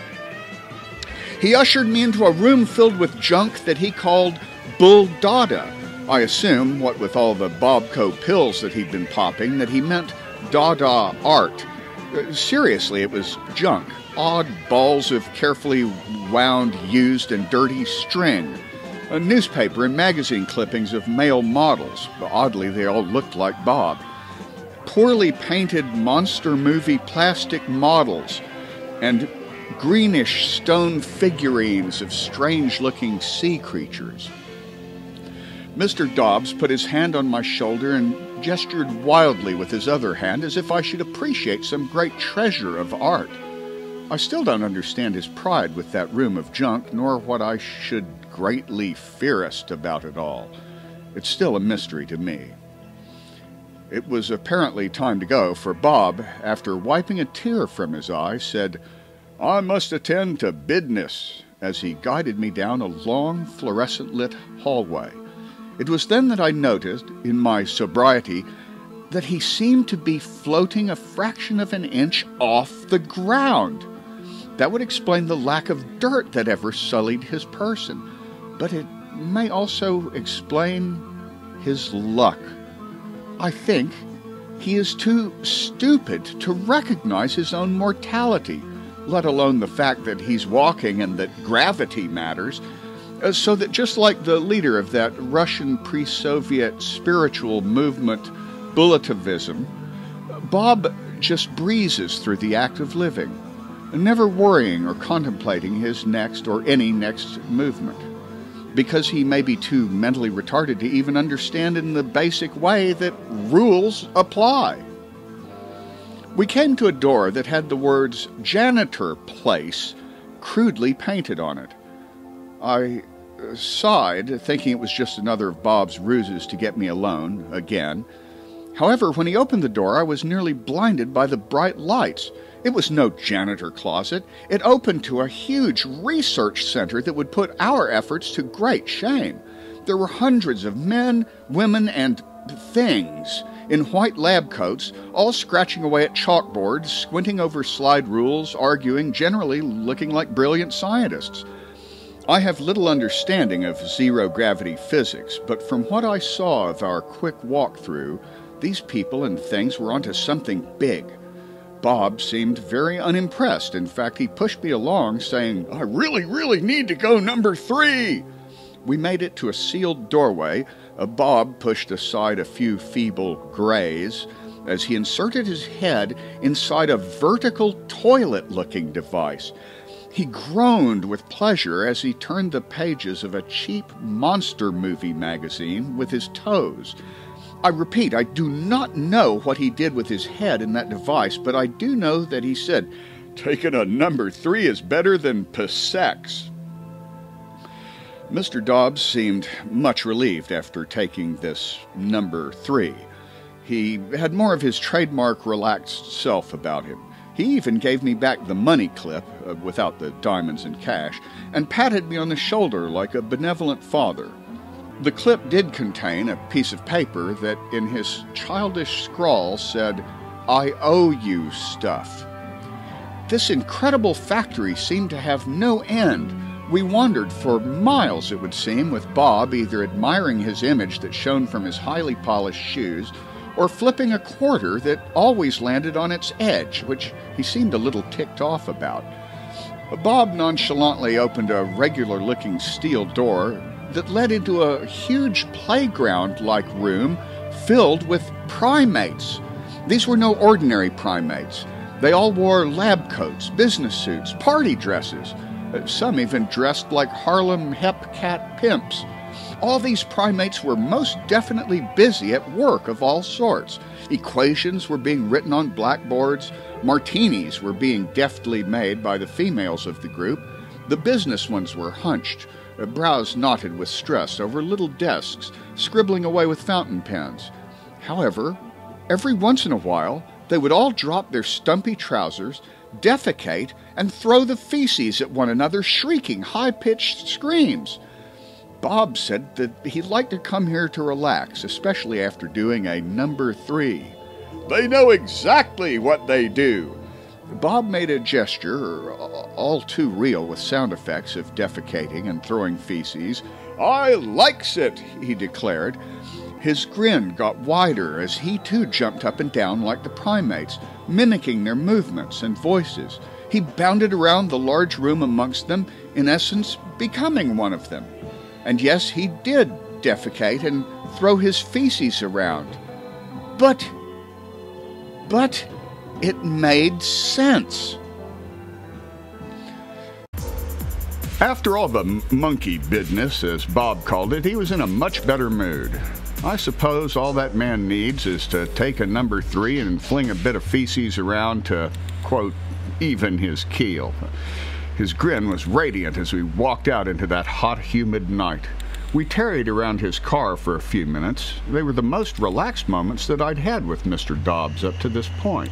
He ushered me into a room filled with junk that he called Bull Dada. I assume, what with all the Bobco pills that he'd been popping, that he meant Dada art. Uh, seriously, it was junk. Odd balls of carefully wound, used, and dirty string. A newspaper and magazine clippings of male models. Oddly, they all looked like Bob poorly painted monster movie plastic models and greenish stone figurines of strange looking sea creatures. Mr. Dobbs put his hand on my shoulder and gestured wildly with his other hand as if I should appreciate some great treasure of art. I still don't understand his pride with that room of junk, nor what I should greatly fearest about it all. It's still a mystery to me. It was apparently time to go, for Bob, after wiping a tear from his eye, said, I must attend to business, as he guided me down a long, fluorescent lit hallway. It was then that I noticed, in my sobriety, that he seemed to be floating a fraction of an inch off the ground. That would explain the lack of dirt that ever sullied his person, but it may also explain his luck. I think he is too stupid to recognize his own mortality, let alone the fact that he's walking and that gravity matters. Uh, so that just like the leader of that Russian pre Soviet spiritual movement, Bulativism, Bob just breezes through the act of living, never worrying or contemplating his next or any next movement because he may be too mentally retarded to even understand in the basic way that rules apply. We came to a door that had the words janitor place crudely painted on it. I sighed, thinking it was just another of Bob's ruses to get me alone again. However, when he opened the door, I was nearly blinded by the bright lights it was no janitor closet. It opened to a huge research center that would put our efforts to great shame. There were hundreds of men, women, and things in white lab coats, all scratching away at chalkboards, squinting over slide rules, arguing, generally looking like brilliant scientists. I have little understanding of zero gravity physics, but from what I saw of our quick walk through, these people and things were onto something big. Bob seemed very unimpressed. In fact, he pushed me along, saying, I really, really need to go number three. We made it to a sealed doorway. Uh, Bob pushed aside a few feeble grays as he inserted his head inside a vertical toilet looking device. He groaned with pleasure as he turned the pages of a cheap monster movie magazine with his toes. I repeat, I do not know what he did with his head in that device, but I do know that he said, Taking a number three is better than Passex. Mr. Dobbs seemed much relieved after taking this number three. He had more of his trademark relaxed self about him. He even gave me back the money clip, uh, without the diamonds and cash, and patted me on the shoulder like a benevolent father. The clip did contain a piece of paper that, in his childish scrawl, said, I owe you stuff. This incredible factory seemed to have no end. We wandered for miles, it would seem, with Bob either admiring his image that shone from his highly polished shoes or flipping a quarter that always landed on its edge, which he seemed a little ticked off about. Bob nonchalantly opened a regular looking steel door that led into a huge playground like room filled with primates. These were no ordinary primates. They all wore lab coats, business suits, party dresses. Some even dressed like Harlem Hep Cat pimps. All these primates were most definitely busy at work of all sorts. Equations were being written on blackboards, martinis were being deftly made by the females of the group, the business ones were hunched, brows knotted with stress over little desks, scribbling away with fountain pens. However, every once in a while, they would all drop their stumpy trousers, defecate, and throw the feces at one another, shrieking high pitched screams. Bob said that he'd like to come here to relax, especially after doing a number three. They know exactly what they do, Bob made a gesture, all too real with sound effects of defecating and throwing feces. I likes it, he declared. His grin got wider as he too jumped up and down like the primates, mimicking their movements and voices. He bounded around the large room amongst them, in essence, becoming one of them. And yes, he did defecate and throw his feces around. But. But. It made sense. After all the monkey business, as Bob called it, he was in a much better mood. I suppose all that man needs is to take a number three and fling a bit of feces around to, quote, even his keel. His grin was radiant as we walked out into that hot, humid night. We tarried around his car for a few minutes. They were the most relaxed moments that I'd had with Mr. Dobbs up to this point.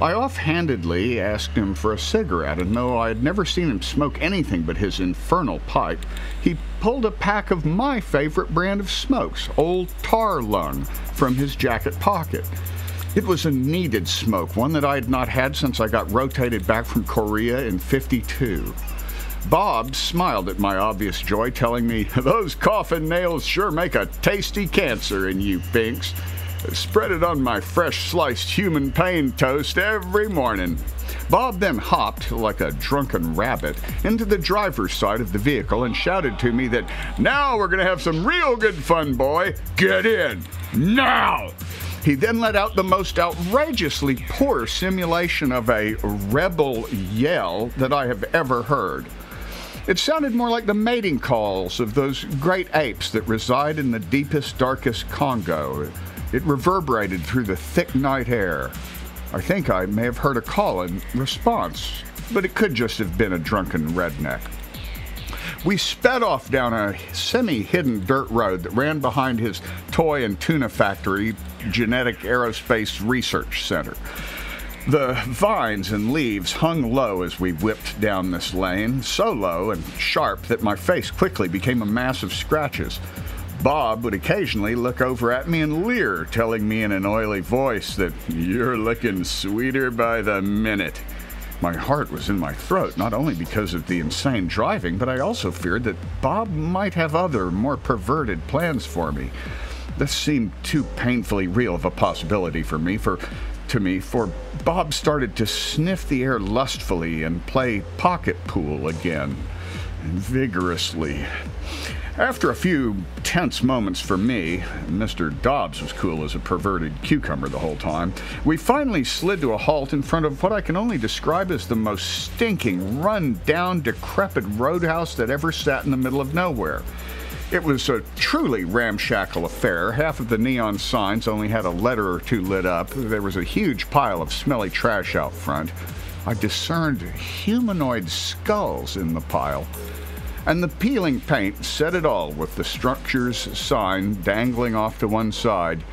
I offhandedly asked him for a cigarette, and though I had never seen him smoke anything but his infernal pipe, he pulled a pack of my favorite brand of smokes, Old Tar Lung, from his jacket pocket. It was a needed smoke, one that I had not had since I got rotated back from Korea in 52. Bob smiled at my obvious joy, telling me, Those coffin nails sure make a tasty cancer in you, Binks. Spread it on my fresh sliced human pain toast every morning. Bob then hopped, like a drunken rabbit, into the driver's side of the vehicle and shouted to me that, Now we're going to have some real good fun, boy. Get in. Now! He then let out the most outrageously poor simulation of a rebel yell that I have ever heard. It sounded more like the mating calls of those great apes that reside in the deepest, darkest Congo. It reverberated through the thick night air. I think I may have heard a call in response, but it could just have been a drunken redneck. We sped off down a semi hidden dirt road that ran behind his toy and tuna factory, Genetic Aerospace Research Center. The vines and leaves hung low as we whipped down this lane, so low and sharp that my face quickly became a mass of scratches. Bob would occasionally look over at me and leer, telling me in an oily voice that you're looking sweeter by the minute. My heart was in my throat, not only because of the insane driving, but I also feared that Bob might have other, more perverted plans for me. This seemed too painfully real of a possibility for me, for to me, for Bob started to sniff the air lustfully and play pocket pool again, and vigorously. After a few tense moments for me, Mr. Dobbs was cool as a perverted cucumber the whole time, we finally slid to a halt in front of what I can only describe as the most stinking, run down, decrepit roadhouse that ever sat in the middle of nowhere. It was a truly ramshackle affair. Half of the neon signs only had a letter or two lit up. There was a huge pile of smelly trash out front. I discerned humanoid skulls in the pile. And the peeling paint said it all with the structure's sign dangling off to one side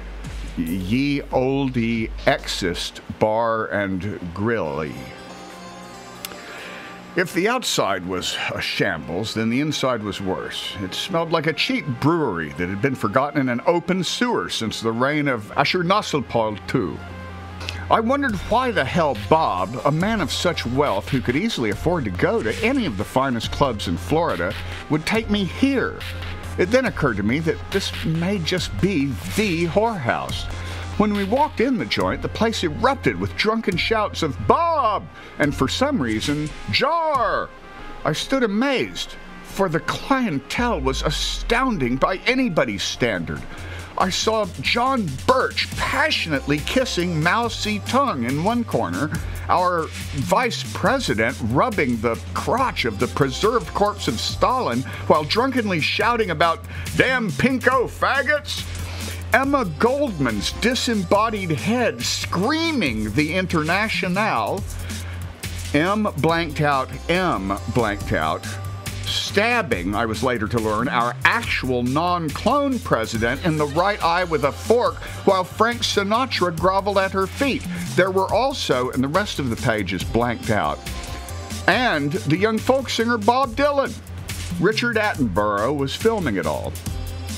Ye Olde Exist Bar and Grilly. If the outside was a shambles, then the inside was worse. It smelled like a cheap brewery that had been forgotten in an open sewer since the reign of Ashurnasirpal II. I wondered why the hell Bob, a man of such wealth who could easily afford to go to any of the finest clubs in Florida, would take me here. It then occurred to me that this may just be the whorehouse. When we walked in the joint, the place erupted with drunken shouts of Bob and for some reason, Jar. I stood amazed, for the clientele was astounding by anybody's standard. I saw John Birch passionately kissing Mao Zedong in one corner, our vice president rubbing the crotch of the preserved corpse of Stalin while drunkenly shouting about damn pinko faggots. Emma Goldman's disembodied head screaming the Internationale. M blanked out, M blanked out, stabbing, I was later to learn, our actual non clone president in the right eye with a fork while Frank Sinatra groveled at her feet. There were also, and the rest of the page is blanked out, and the young folk singer Bob Dylan. Richard Attenborough was filming it all.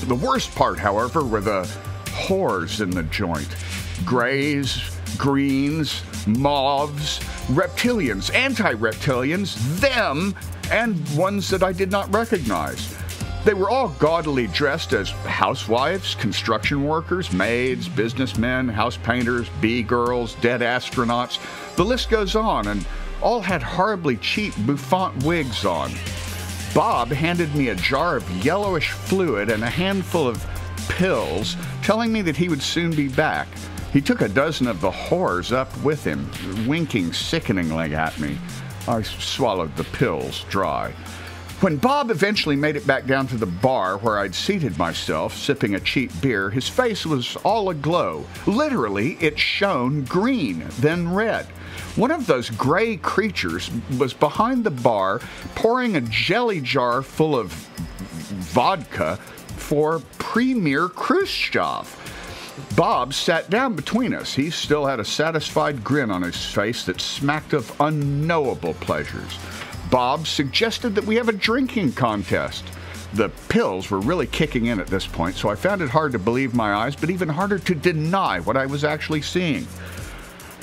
The worst part, however, were the whores in the joint grays, greens, mauves, reptilians, anti reptilians, them, and ones that I did not recognize. They were all gaudily dressed as housewives, construction workers, maids, businessmen, house painters, bee girls, dead astronauts. The list goes on, and all had horribly cheap bouffant wigs on. Bob handed me a jar of yellowish fluid and a handful of pills, telling me that he would soon be back. He took a dozen of the whores up with him, winking sickeningly at me. I swallowed the pills dry. When Bob eventually made it back down to the bar where I'd seated myself, sipping a cheap beer, his face was all aglow. Literally, it shone green, then red. One of those gray creatures was behind the bar pouring a jelly jar full of vodka for Premier Khrushchev. Bob sat down between us. He still had a satisfied grin on his face that smacked of unknowable pleasures. Bob suggested that we have a drinking contest. The pills were really kicking in at this point, so I found it hard to believe my eyes, but even harder to deny what I was actually seeing.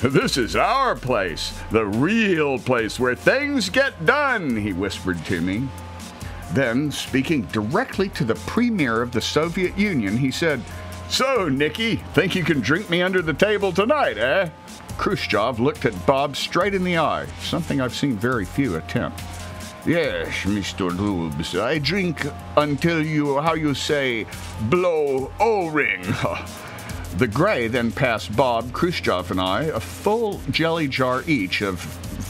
This is our place, the real place where things get done, he whispered to me. Then, speaking directly to the premier of the Soviet Union, he said, So, Nicky, think you can drink me under the table tonight, eh? Khrushchev looked at Bob straight in the eye, something I've seen very few attempt. Yes, Mr. Lubes, I drink until you, how you say, blow O-ring. (laughs) the Gray then passed Bob, Khrushchev, and I a full jelly jar each of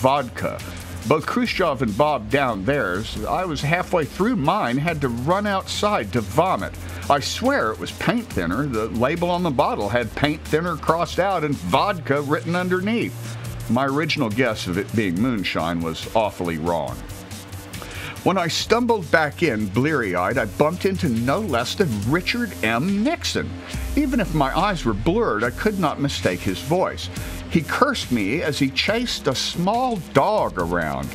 vodka. Both Khrushchev and Bob down theirs. I was halfway through mine, had to run outside to vomit. I swear it was paint thinner. The label on the bottle had paint thinner crossed out and vodka written underneath. My original guess of it being moonshine was awfully wrong. When I stumbled back in, bleary eyed, I bumped into no less than Richard M. Nixon. Even if my eyes were blurred, I could not mistake his voice. He cursed me as he chased a small dog around.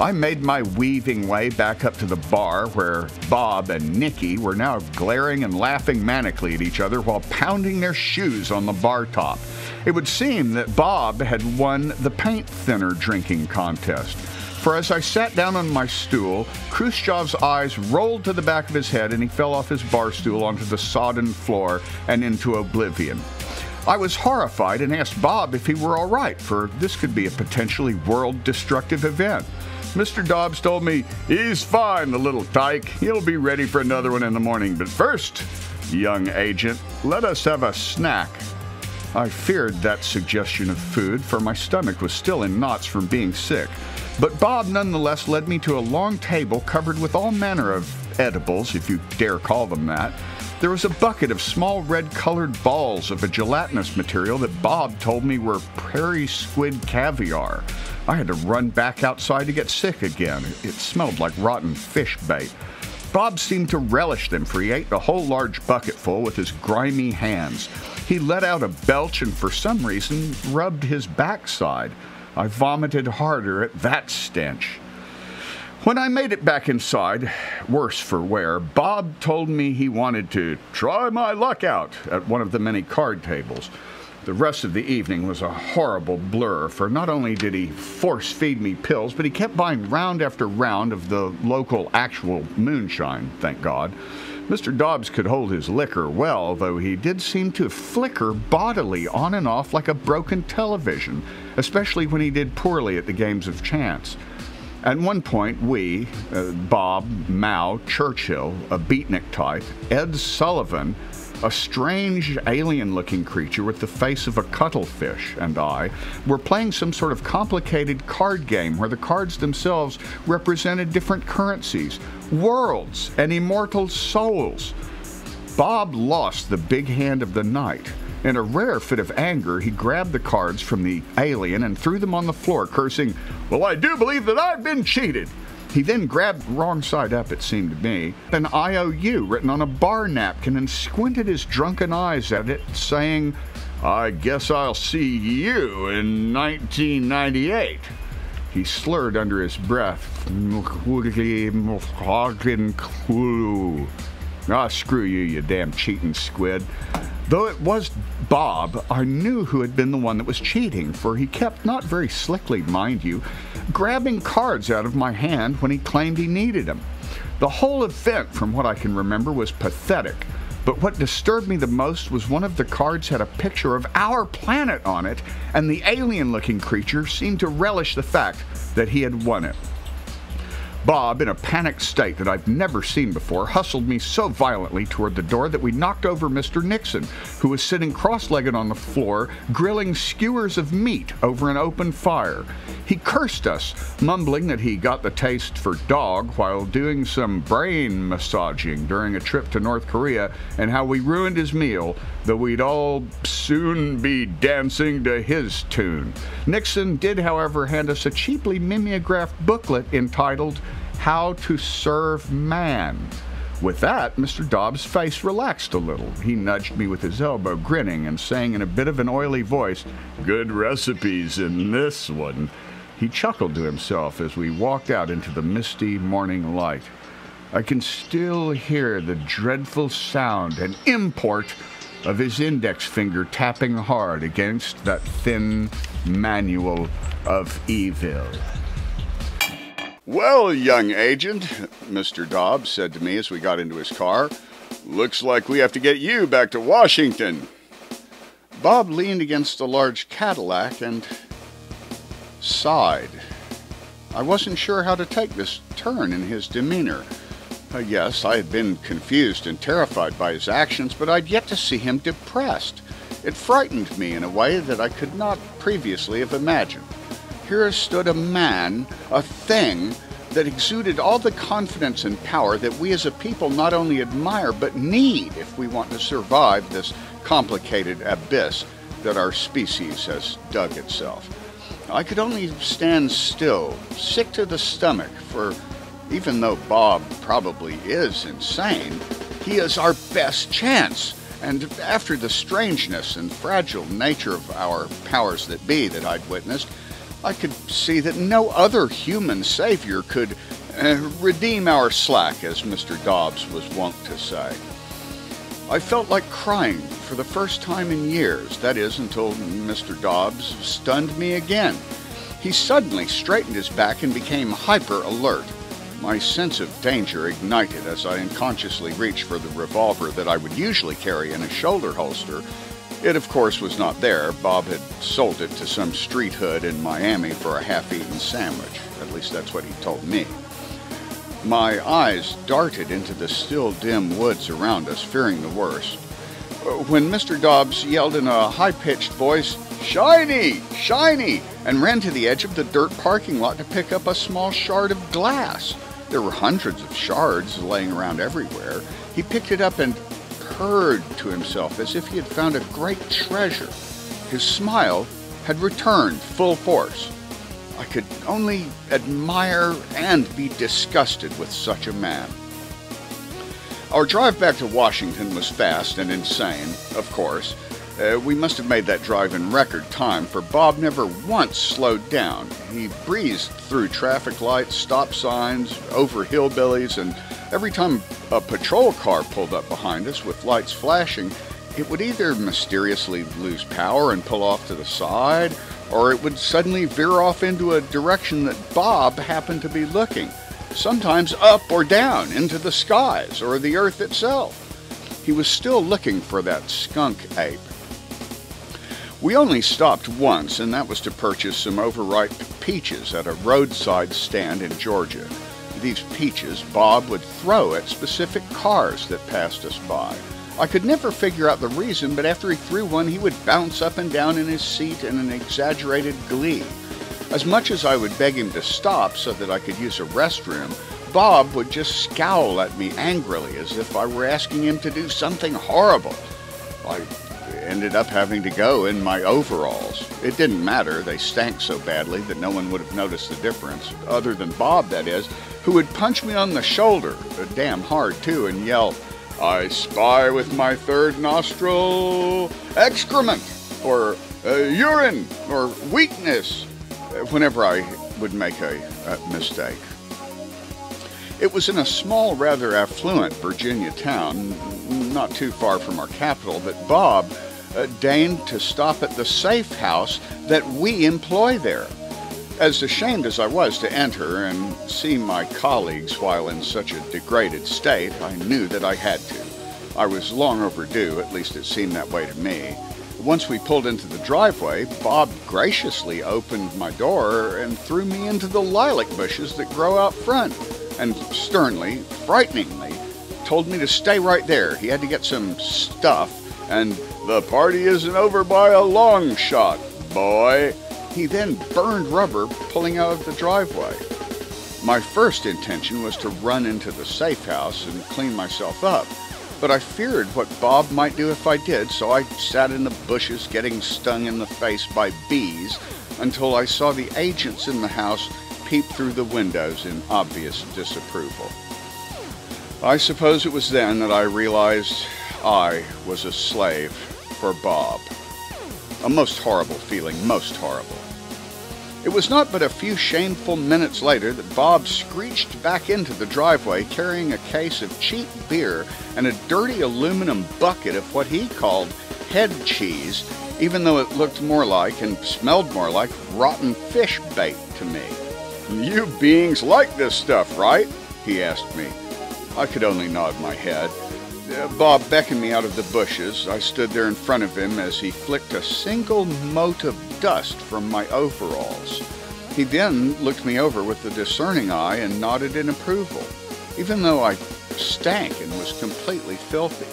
I made my weaving way back up to the bar where Bob and Nicky were now glaring and laughing manically at each other while pounding their shoes on the bar top. It would seem that Bob had won the paint thinner drinking contest. For as I sat down on my stool, Khrushchev's eyes rolled to the back of his head and he fell off his bar stool onto the sodden floor and into oblivion. I was horrified and asked Bob if he were all right, for this could be a potentially world destructive event. Mr. Dobbs told me, He's fine, the little tyke. He'll be ready for another one in the morning. But first, young agent, let us have a snack. I feared that suggestion of food, for my stomach was still in knots from being sick. But Bob nonetheless led me to a long table covered with all manner of edibles, if you dare call them that. There was a bucket of small red colored balls of a gelatinous material that Bob told me were prairie squid caviar. I had to run back outside to get sick again. It smelled like rotten fish bait. Bob seemed to relish them, for he ate the whole large bucketful with his grimy hands. He let out a belch and for some reason rubbed his backside. I vomited harder at that stench. When I made it back inside, worse for wear, Bob told me he wanted to try my luck out at one of the many card tables. The rest of the evening was a horrible blur, for not only did he force feed me pills, but he kept buying round after round of the local actual moonshine, thank God. Mr. Dobbs could hold his liquor well, though he did seem to flicker bodily on and off like a broken television, especially when he did poorly at the games of chance. At one point, we, uh, Bob, Mao, Churchill, a beatnik type, Ed Sullivan, a strange alien looking creature with the face of a cuttlefish, and I were playing some sort of complicated card game where the cards themselves represented different currencies, worlds, and immortal souls. Bob lost the big hand of the night. In a rare fit of anger, he grabbed the cards from the alien and threw them on the floor, cursing, Well, I do believe that I've been cheated. He then grabbed, wrong side up it seemed to me, an IOU written on a bar napkin and squinted his drunken eyes at it, saying, I guess I'll see you in 1998. He slurred under his breath. Ah, screw you, you damn cheating squid. Though it was Bob, I knew who had been the one that was cheating, for he kept, not very slickly, mind you, grabbing cards out of my hand when he claimed he needed them. The whole event, from what I can remember, was pathetic. But what disturbed me the most was one of the cards had a picture of our planet on it, and the alien looking creature seemed to relish the fact that he had won it. Bob, in a panicked state that I've never seen before, hustled me so violently toward the door that we knocked over Mr. Nixon, who was sitting cross legged on the floor, grilling skewers of meat over an open fire. He cursed us, mumbling that he got the taste for dog while doing some brain massaging during a trip to North Korea, and how we ruined his meal, though we'd all soon be dancing to his tune. Nixon did, however, hand us a cheaply mimeographed booklet entitled how to Serve Man. With that, Mr. Dobbs' face relaxed a little. He nudged me with his elbow, grinning and saying in a bit of an oily voice, Good recipes in this one. He chuckled to himself as we walked out into the misty morning light. I can still hear the dreadful sound and import of his index finger tapping hard against that thin manual of evil. Well, young agent, Mr. Dobbs said to me as we got into his car, looks like we have to get you back to Washington. Bob leaned against a large Cadillac and sighed. I wasn't sure how to take this turn in his demeanor. Uh, yes, I had been confused and terrified by his actions, but I'd yet to see him depressed. It frightened me in a way that I could not previously have imagined. Here stood a man, a thing, that exuded all the confidence and power that we as a people not only admire but need if we want to survive this complicated abyss that our species has dug itself. I could only stand still, sick to the stomach, for even though Bob probably is insane, he is our best chance. And after the strangeness and fragile nature of our powers that be that I'd witnessed, I could see that no other human savior could uh, redeem our slack, as Mr. Dobbs was wont to say. I felt like crying for the first time in years, that is, until Mr. Dobbs stunned me again. He suddenly straightened his back and became hyper alert. My sense of danger ignited as I unconsciously reached for the revolver that I would usually carry in a shoulder holster it, of course, was not there. Bob had sold it to some street hood in Miami for a half eaten sandwich. At least that's what he told me. My eyes darted into the still dim woods around us, fearing the worst. When Mr. Dobbs yelled in a high pitched voice, Shiny! Shiny! and ran to the edge of the dirt parking lot to pick up a small shard of glass. There were hundreds of shards laying around everywhere. He picked it up and purred to himself as if he had found a great treasure. His smile had returned full force. I could only admire and be disgusted with such a man. Our drive back to Washington was fast and insane, of course. Uh, we must have made that drive in record time, for Bob never once slowed down. He breezed through traffic lights, stop signs, over hillbillies, and Every time a patrol car pulled up behind us with lights flashing, it would either mysteriously lose power and pull off to the side, or it would suddenly veer off into a direction that Bob happened to be looking, sometimes up or down into the skies or the earth itself. He was still looking for that skunk ape. We only stopped once, and that was to purchase some overripe peaches at a roadside stand in Georgia these peaches Bob would throw at specific cars that passed us by. I could never figure out the reason, but after he threw one, he would bounce up and down in his seat in an exaggerated glee. As much as I would beg him to stop so that I could use a restroom, Bob would just scowl at me angrily as if I were asking him to do something horrible. I ended up having to go in my overalls. It didn't matter, they stank so badly that no one would have noticed the difference, other than Bob, that is, who would punch me on the shoulder, damn hard too, and yell, I spy with my third nostril excrement, or uh, urine, or weakness, whenever I would make a, a mistake. It was in a small, rather affluent Virginia town, not too far from our capital, that Bob uh, deigned to stop at the safe house that we employ there. As ashamed as I was to enter and see my colleagues while in such a degraded state, I knew that I had to. I was long overdue, at least it seemed that way to me. Once we pulled into the driveway, Bob graciously opened my door and threw me into the lilac bushes that grow out front, and sternly, frighteningly, told me to stay right there. He had to get some stuff, and the party isn't over by a long shot, boy. He then burned rubber pulling out of the driveway. My first intention was to run into the safe house and clean myself up, but I feared what Bob might do if I did, so I sat in the bushes getting stung in the face by bees until I saw the agents in the house peep through the windows in obvious disapproval. I suppose it was then that I realized I was a slave for Bob. A most horrible feeling, most horrible. It was not but a few shameful minutes later that Bob screeched back into the driveway carrying a case of cheap beer and a dirty aluminum bucket of what he called head cheese, even though it looked more like and smelled more like rotten fish bait to me. You beings like this stuff, right? he asked me. I could only nod my head. Uh, Bob beckoned me out of the bushes. I stood there in front of him as he flicked a single mote of dust from my overalls. He then looked me over with a discerning eye and nodded in approval, even though I stank and was completely filthy.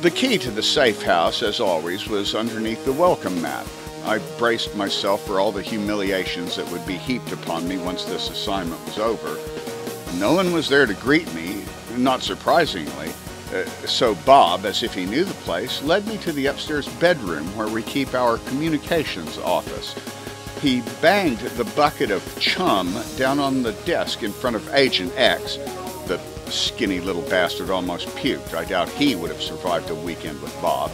The key to the safe house, as always, was underneath the welcome mat. I braced myself for all the humiliations that would be heaped upon me once this assignment was over. No one was there to greet me, not surprisingly. Uh, so Bob, as if he knew the place, led me to the upstairs bedroom where we keep our communications office. He banged the bucket of chum down on the desk in front of Agent X. The skinny little bastard almost puked. I doubt he would have survived a weekend with Bob.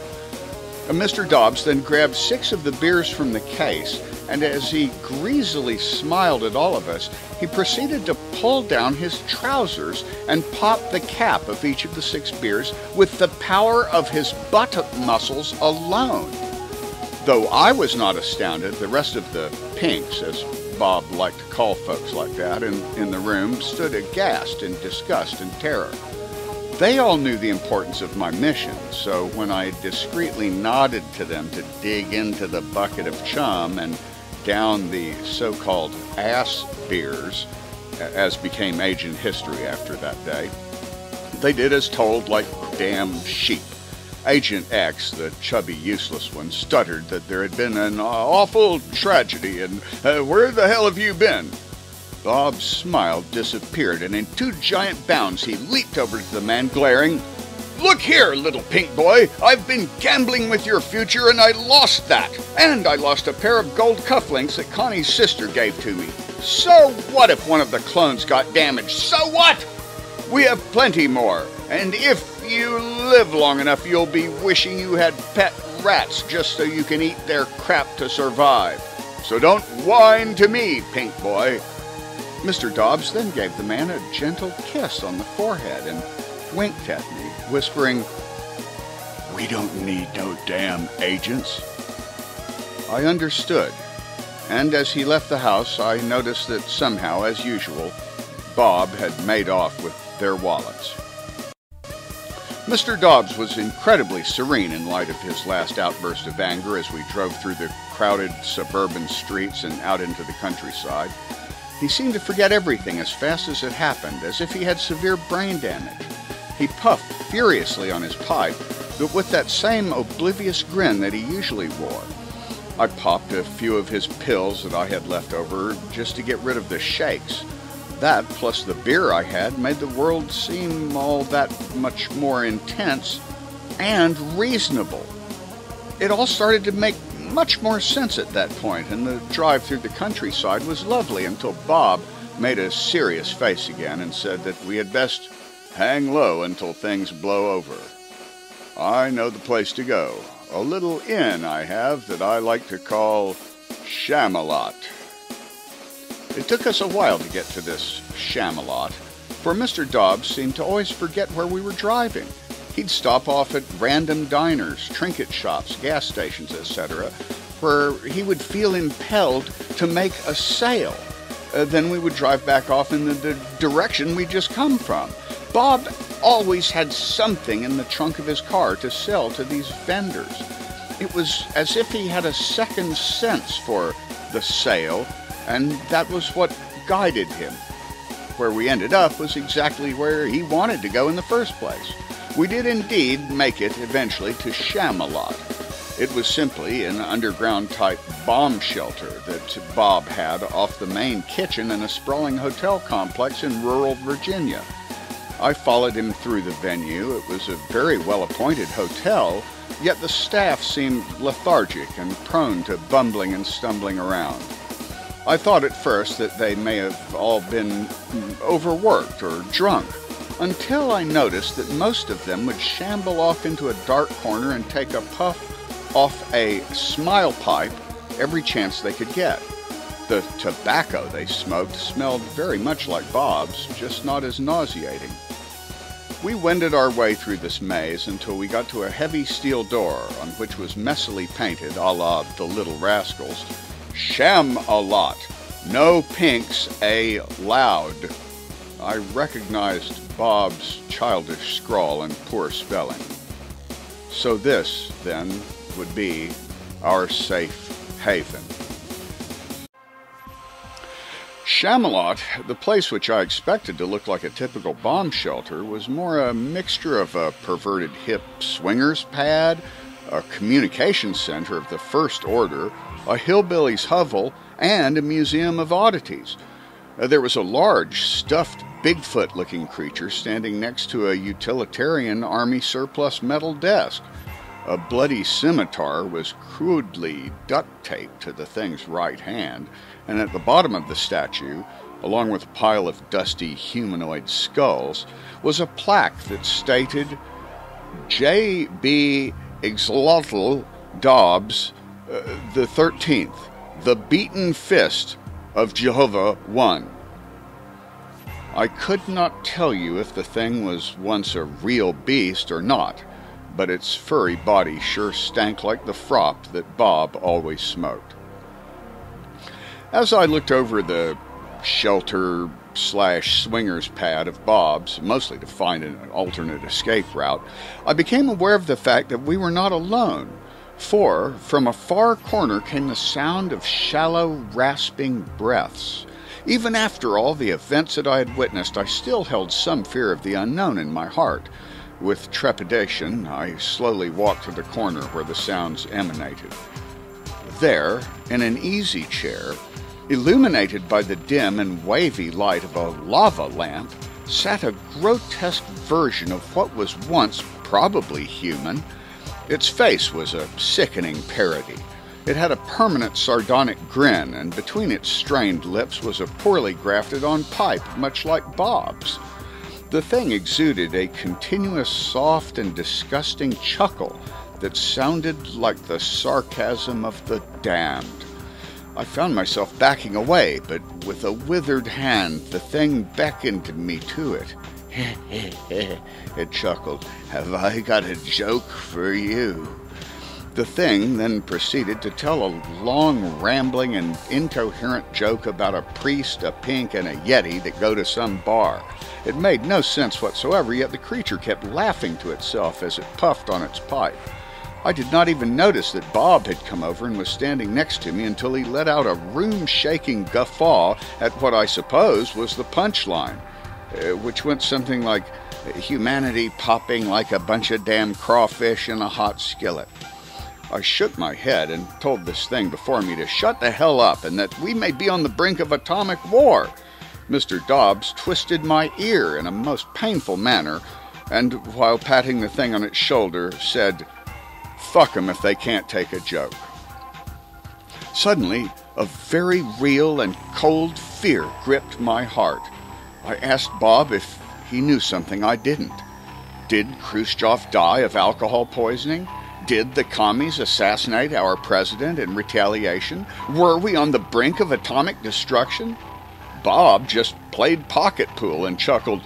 Mr. Dobbs then grabbed six of the beers from the case, and as he greasily smiled at all of us, he proceeded to pull down his trousers and pop the cap of each of the six beers with the power of his buttock muscles alone. Though I was not astounded, the rest of the pinks, as Bob liked to call folks like that, in, in the room stood aghast in disgust and terror. They all knew the importance of my mission, so when I discreetly nodded to them to dig into the bucket of chum and down the so called ass beers, as became agent history after that day, they did as told like damn sheep. Agent X, the chubby, useless one, stuttered that there had been an awful tragedy and uh, where the hell have you been? Bob's smile disappeared, and in two giant bounds he leaped over to the man, glaring. Look here, little pink boy. I've been gambling with your future, and I lost that. And I lost a pair of gold cufflinks that Connie's sister gave to me. So what if one of the clones got damaged? So what? We have plenty more. And if you live long enough, you'll be wishing you had pet rats just so you can eat their crap to survive. So don't whine to me, pink boy. Mr. Dobbs then gave the man a gentle kiss on the forehead and winked at me, whispering, We don't need no damn agents. I understood, and as he left the house, I noticed that somehow, as usual, Bob had made off with their wallets. Mr. Dobbs was incredibly serene in light of his last outburst of anger as we drove through the crowded suburban streets and out into the countryside. He seemed to forget everything as fast as it happened, as if he had severe brain damage. He puffed furiously on his pipe, but with that same oblivious grin that he usually wore. I popped a few of his pills that I had left over just to get rid of the shakes. That, plus the beer I had, made the world seem all that much more intense and reasonable. It all started to make much more sense at that point, and the drive through the countryside was lovely until Bob made a serious face again and said that we had best hang low until things blow over. I know the place to go. A little inn I have that I like to call Shamalot. It took us a while to get to this Shamalot, for Mr. Dobbs seemed to always forget where we were driving. He'd stop off at random diners, trinket shops, gas stations, etc., where he would feel impelled to make a sale. Uh, then we would drive back off in the, the direction we'd just come from. Bob always had something in the trunk of his car to sell to these vendors. It was as if he had a second sense for the sale, and that was what guided him. Where we ended up was exactly where he wanted to go in the first place. We did indeed make it eventually to Shamalot. It was simply an underground type bomb shelter that Bob had off the main kitchen in a sprawling hotel complex in rural Virginia. I followed him through the venue. It was a very well appointed hotel, yet the staff seemed lethargic and prone to bumbling and stumbling around. I thought at first that they may have all been overworked or drunk until I noticed that most of them would shamble off into a dark corner and take a puff off a smile pipe every chance they could get. The tobacco they smoked smelled very much like Bob's, just not as nauseating. We wended our way through this maze until we got to a heavy steel door on which was messily painted, a la the Little Rascals, Sham a lot. No pinks a loud. I recognized Bob's childish scrawl and poor spelling. So this, then, would be our safe haven. Shamalot, the place which I expected to look like a typical bomb shelter, was more a mixture of a perverted hip swingers pad, a communication center of the first order, a hillbilly's hovel, and a museum of oddities. Uh, there was a large, stuffed Bigfoot looking creature standing next to a utilitarian Army surplus metal desk. A bloody scimitar was crudely duct taped to the thing's right hand, and at the bottom of the statue, along with a pile of dusty humanoid skulls, was a plaque that stated J.B. Exlotl Dobbs uh, the 13th, the beaten fist of Jehovah won. I could not tell you if the thing was once a real beast or not but its furry body sure stank like the frop that Bob always smoked. As I looked over the shelter slash swingers pad of Bob's, mostly to find an alternate escape route, I became aware of the fact that we were not alone, for from a far corner came the sound of shallow, rasping breaths. Even after all the events that I had witnessed, I still held some fear of the unknown in my heart, with trepidation, I slowly walked to the corner where the sounds emanated. There, in an easy chair, illuminated by the dim and wavy light of a lava lamp, sat a grotesque version of what was once probably human. Its face was a sickening parody. It had a permanent sardonic grin, and between its strained lips was a poorly grafted on pipe, much like Bob's. The thing exuded a continuous soft and disgusting chuckle that sounded like the sarcasm of the damned. I found myself backing away, but with a withered hand the thing beckoned me to it. (laughs) it chuckled. Have I got a joke for you? The thing then proceeded to tell a long, rambling, and incoherent joke about a priest, a pink, and a yeti that go to some bar. It made no sense whatsoever, yet the creature kept laughing to itself as it puffed on its pipe. I did not even notice that Bob had come over and was standing next to me until he let out a room shaking guffaw at what I suppose was the punchline, uh, which went something like humanity popping like a bunch of damn crawfish in a hot skillet. I shook my head and told this thing before me to shut the hell up and that we may be on the brink of atomic war. Mr. Dobbs twisted my ear in a most painful manner, and while patting the thing on its shoulder, said, Fuck 'em if they can't take a joke. Suddenly, a very real and cold fear gripped my heart. I asked Bob if he knew something I didn't. Did Khrushchev die of alcohol poisoning? Did the commies assassinate our president in retaliation? Were we on the brink of atomic destruction? Bob just played pocket pool and chuckled.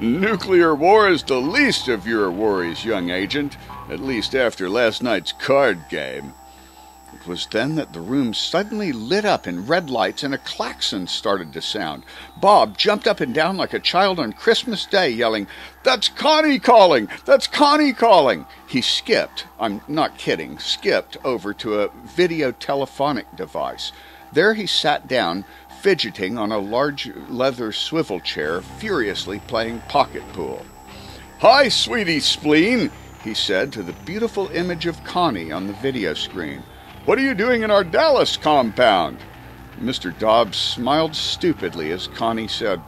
Nuclear war is the least of your worries, young agent, at least after last night's card game. It was then that the room suddenly lit up in red lights and a klaxon started to sound. Bob jumped up and down like a child on Christmas Day, yelling, That's Connie calling! That's Connie calling! He skipped, I'm not kidding, skipped over to a video telephonic device. There he sat down, fidgeting on a large leather swivel chair, furiously playing pocket pool. Hi, sweetie spleen, he said to the beautiful image of Connie on the video screen. What are you doing in our Dallas compound? Mr. Dobbs smiled stupidly as Connie said,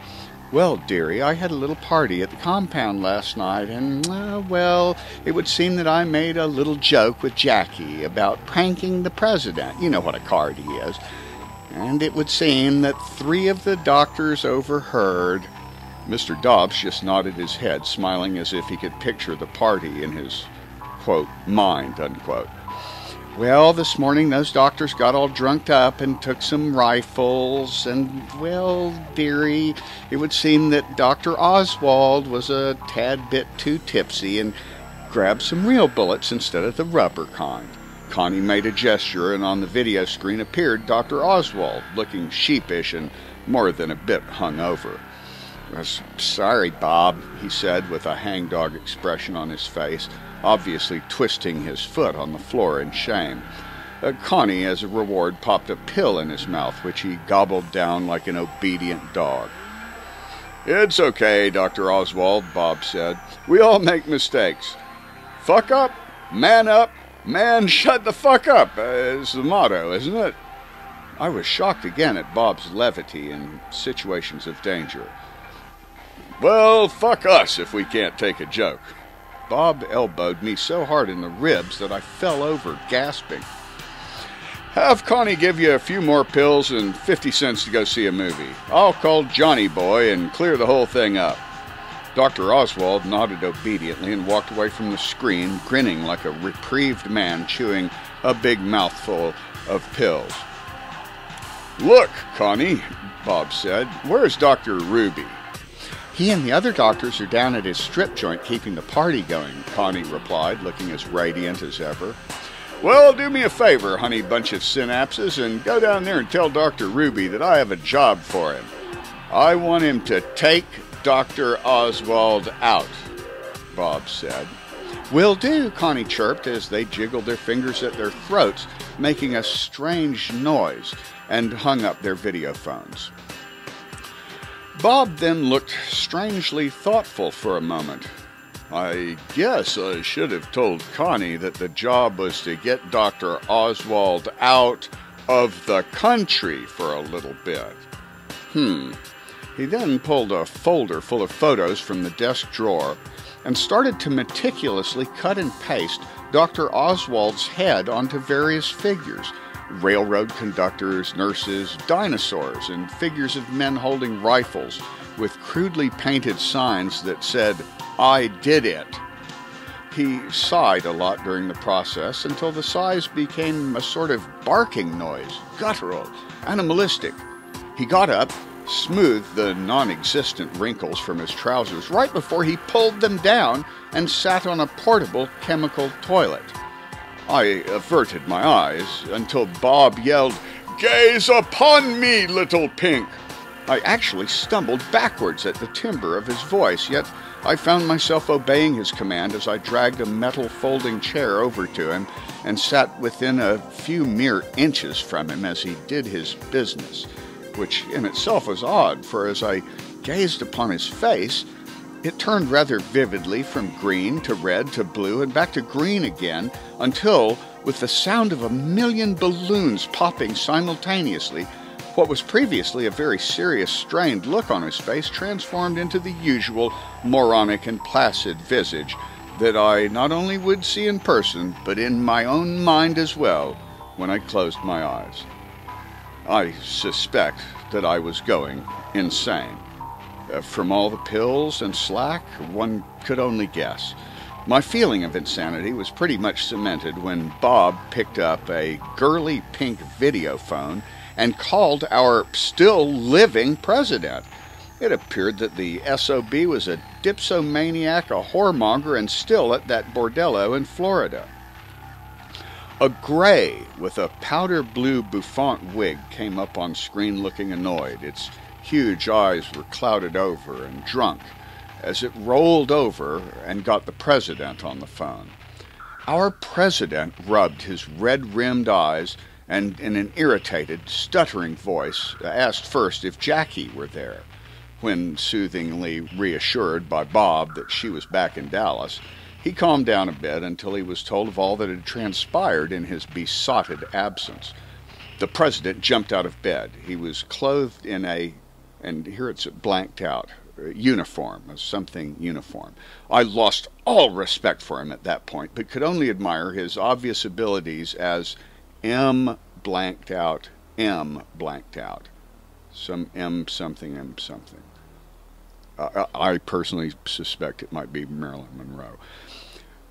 Well, dearie, I had a little party at the compound last night, and, uh, well, it would seem that I made a little joke with Jackie about pranking the president. You know what a card he is and it would seem that three of the doctors overheard. Mr. Dobbs just nodded his head, smiling as if he could picture the party in his, quote, mind, unquote. Well, this morning those doctors got all drunked up and took some rifles, and, well, dearie, it would seem that Dr. Oswald was a tad bit too tipsy and grabbed some real bullets instead of the rubber kind. Connie made a gesture, and on the video screen appeared Dr. Oswald, looking sheepish and more than a bit hungover. Sorry, Bob, he said with a hangdog expression on his face obviously twisting his foot on the floor in shame. Uh, Connie, as a reward, popped a pill in his mouth, which he gobbled down like an obedient dog. It's okay, Dr. Oswald, Bob said. We all make mistakes. Fuck up, man up, man shut the fuck up uh, is the motto, isn't it? I was shocked again at Bob's levity in situations of danger. Well, fuck us if we can't take a joke. Bob elbowed me so hard in the ribs that I fell over, gasping. Have Connie give you a few more pills and 50 cents to go see a movie. I'll call Johnny Boy and clear the whole thing up. Dr. Oswald nodded obediently and walked away from the screen, grinning like a reprieved man chewing a big mouthful of pills. Look, Connie, Bob said, where's Dr. Ruby? He and the other doctors are down at his strip joint keeping the party going, Connie replied, looking as radiant as ever. Well, do me a favor, honey bunch of synapses, and go down there and tell Dr. Ruby that I have a job for him. I want him to take Dr. Oswald out, Bob said. Will do, Connie chirped as they jiggled their fingers at their throats, making a strange noise, and hung up their video phones. Bob then looked strangely thoughtful for a moment. I guess I should have told Connie that the job was to get Dr. Oswald out of the country for a little bit. Hmm. He then pulled a folder full of photos from the desk drawer and started to meticulously cut and paste Dr. Oswald's head onto various figures railroad conductors, nurses, dinosaurs, and figures of men holding rifles with crudely painted signs that said, I did it. He sighed a lot during the process until the sighs became a sort of barking noise, guttural, animalistic. He got up, smoothed the non existent wrinkles from his trousers right before he pulled them down and sat on a portable chemical toilet. I averted my eyes until Bob yelled, Gaze upon me, little pink! I actually stumbled backwards at the timbre of his voice, yet I found myself obeying his command as I dragged a metal folding chair over to him and sat within a few mere inches from him as he did his business, which in itself was odd, for as I gazed upon his face, it turned rather vividly from green to red to blue and back to green again until, with the sound of a million balloons popping simultaneously, what was previously a very serious, strained look on his face transformed into the usual moronic and placid visage that I not only would see in person, but in my own mind as well when I closed my eyes. I suspect that I was going insane. Uh, from all the pills and slack, one could only guess. My feeling of insanity was pretty much cemented when Bob picked up a girly pink video phone and called our still living president. It appeared that the SOB was a dipsomaniac, a whoremonger, and still at that bordello in Florida. A gray with a powder blue bouffant wig came up on screen looking annoyed. Its huge eyes were clouded over and drunk as it rolled over and got the president on the phone. Our president rubbed his red rimmed eyes and, in an irritated, stuttering voice, asked first if Jackie were there. When soothingly reassured by Bob that she was back in Dallas, he calmed down a bit until he was told of all that had transpired in his besotted absence. The president jumped out of bed. He was clothed in a and here it's blanked out uniform, something uniform. I lost all respect for him at that point, but could only admire his obvious abilities as M blanked out, M blanked out. Some M something, M something. Uh, I personally suspect it might be Marilyn Monroe.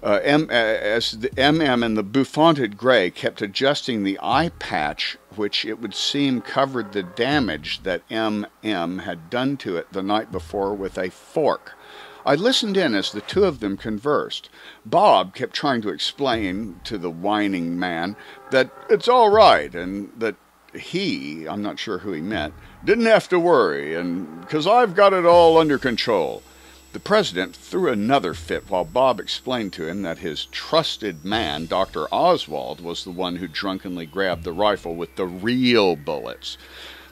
Uh, M, uh, as the MM in the bouffanted gray kept adjusting the eye patch, which it would seem covered the damage that MM had done to it the night before with a fork. I listened in as the two of them conversed. Bob kept trying to explain to the whining man that it's all right and that he, I'm not sure who he meant, didn't have to worry and because I've got it all under control. The president threw another fit while Bob explained to him that his trusted man, Dr. Oswald, was the one who drunkenly grabbed the rifle with the real bullets.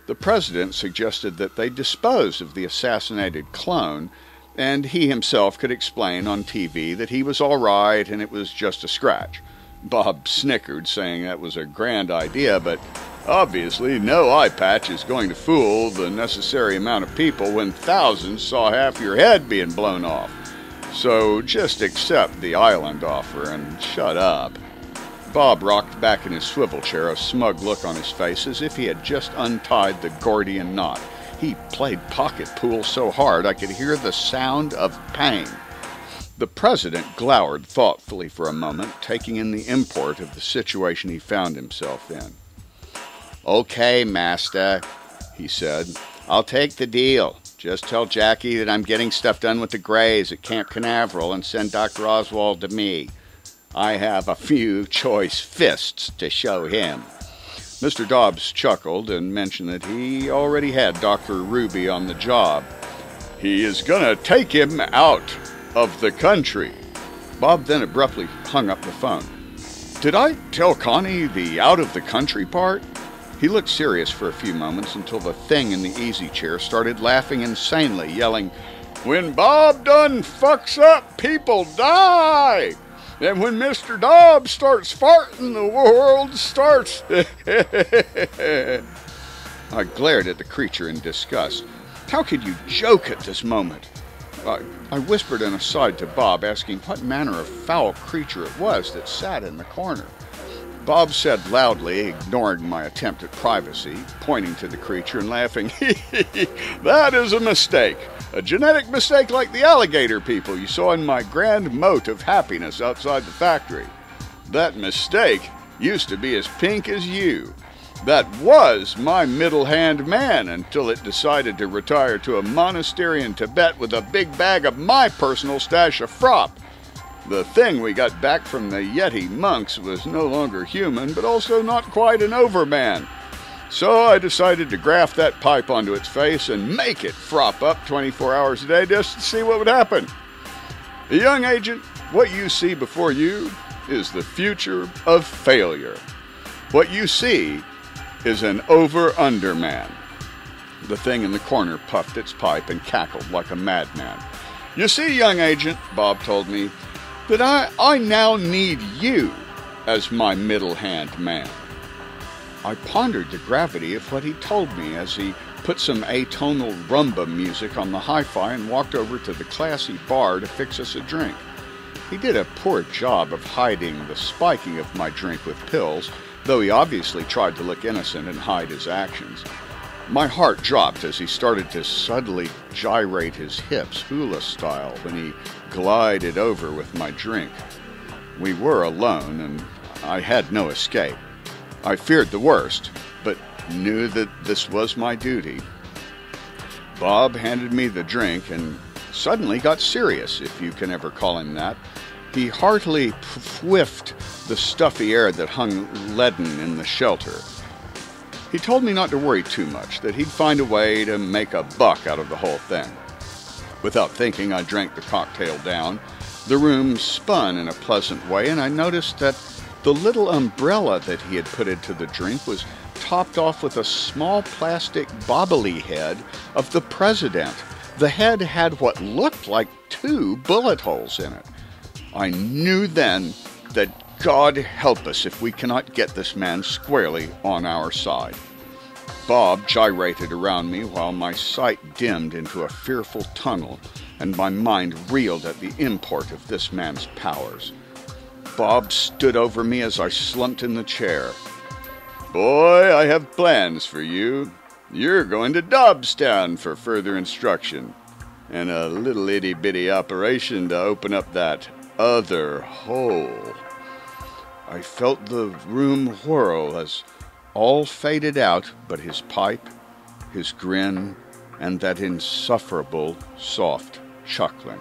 The president suggested that they dispose of the assassinated clone, and he himself could explain on TV that he was all right and it was just a scratch. Bob snickered, saying that was a grand idea, but Obviously, no eye patch is going to fool the necessary amount of people when thousands saw half your head being blown off. So just accept the island offer and shut up. Bob rocked back in his swivel chair, a smug look on his face as if he had just untied the Gordian knot. He played pocket pool so hard I could hear the sound of pain. The president glowered thoughtfully for a moment, taking in the import of the situation he found himself in. Okay, master, he said. I'll take the deal. Just tell Jackie that I'm getting stuff done with the Greys at Camp Canaveral and send Dr. Oswald to me. I have a few choice fists to show him. Mr. Dobbs chuckled and mentioned that he already had Dr. Ruby on the job. He is going to take him out of the country. Bob then abruptly hung up the phone. Did I tell Connie the out of the country part? He looked serious for a few moments until the thing in the easy chair started laughing insanely, yelling, When Bob Dunn fucks up, people die! And when Mr. Dobbs starts farting, the world starts. (laughs) I glared at the creature in disgust. How could you joke at this moment? I, I whispered an aside to Bob, asking what manner of foul creature it was that sat in the corner. Bob said loudly, ignoring my attempt at privacy, pointing to the creature and laughing, (laughs) That is a mistake. A genetic mistake like the alligator people you saw in my grand moat of happiness outside the factory. That mistake used to be as pink as you. That was my middle hand man until it decided to retire to a monastery in Tibet with a big bag of my personal stash of frop. The thing we got back from the Yeti monks was no longer human, but also not quite an overman. So I decided to graft that pipe onto its face and make it frop up 24 hours a day just to see what would happen. The young agent, what you see before you is the future of failure. What you see is an over under man. The thing in the corner puffed its pipe and cackled like a madman. You see, young agent, Bob told me, that I, I now need you as my middle hand man. I pondered the gravity of what he told me as he put some atonal rumba music on the hi fi and walked over to the classy bar to fix us a drink. He did a poor job of hiding the spiking of my drink with pills, though he obviously tried to look innocent and hide his actions. My heart dropped as he started to suddenly gyrate his hips, hula style, when he glided over with my drink. We were alone, and I had no escape. I feared the worst, but knew that this was my duty. Bob handed me the drink and suddenly got serious, if you can ever call him that. He heartily whiffed the stuffy air that hung leaden in the shelter. He told me not to worry too much, that he'd find a way to make a buck out of the whole thing. Without thinking, I drank the cocktail down. The room spun in a pleasant way, and I noticed that the little umbrella that he had put into the drink was topped off with a small plastic bobbly head of the president. The head had what looked like two bullet holes in it. I knew then that God help us if we cannot get this man squarely on our side. Bob gyrated around me while my sight dimmed into a fearful tunnel and my mind reeled at the import of this man's powers. Bob stood over me as I slumped in the chair. Boy, I have plans for you. You're going to Dobbstown for further instruction, and a little itty bitty operation to open up that other hole. I felt the room whirl as all faded out but his pipe, his grin, and that insufferable soft chuckling.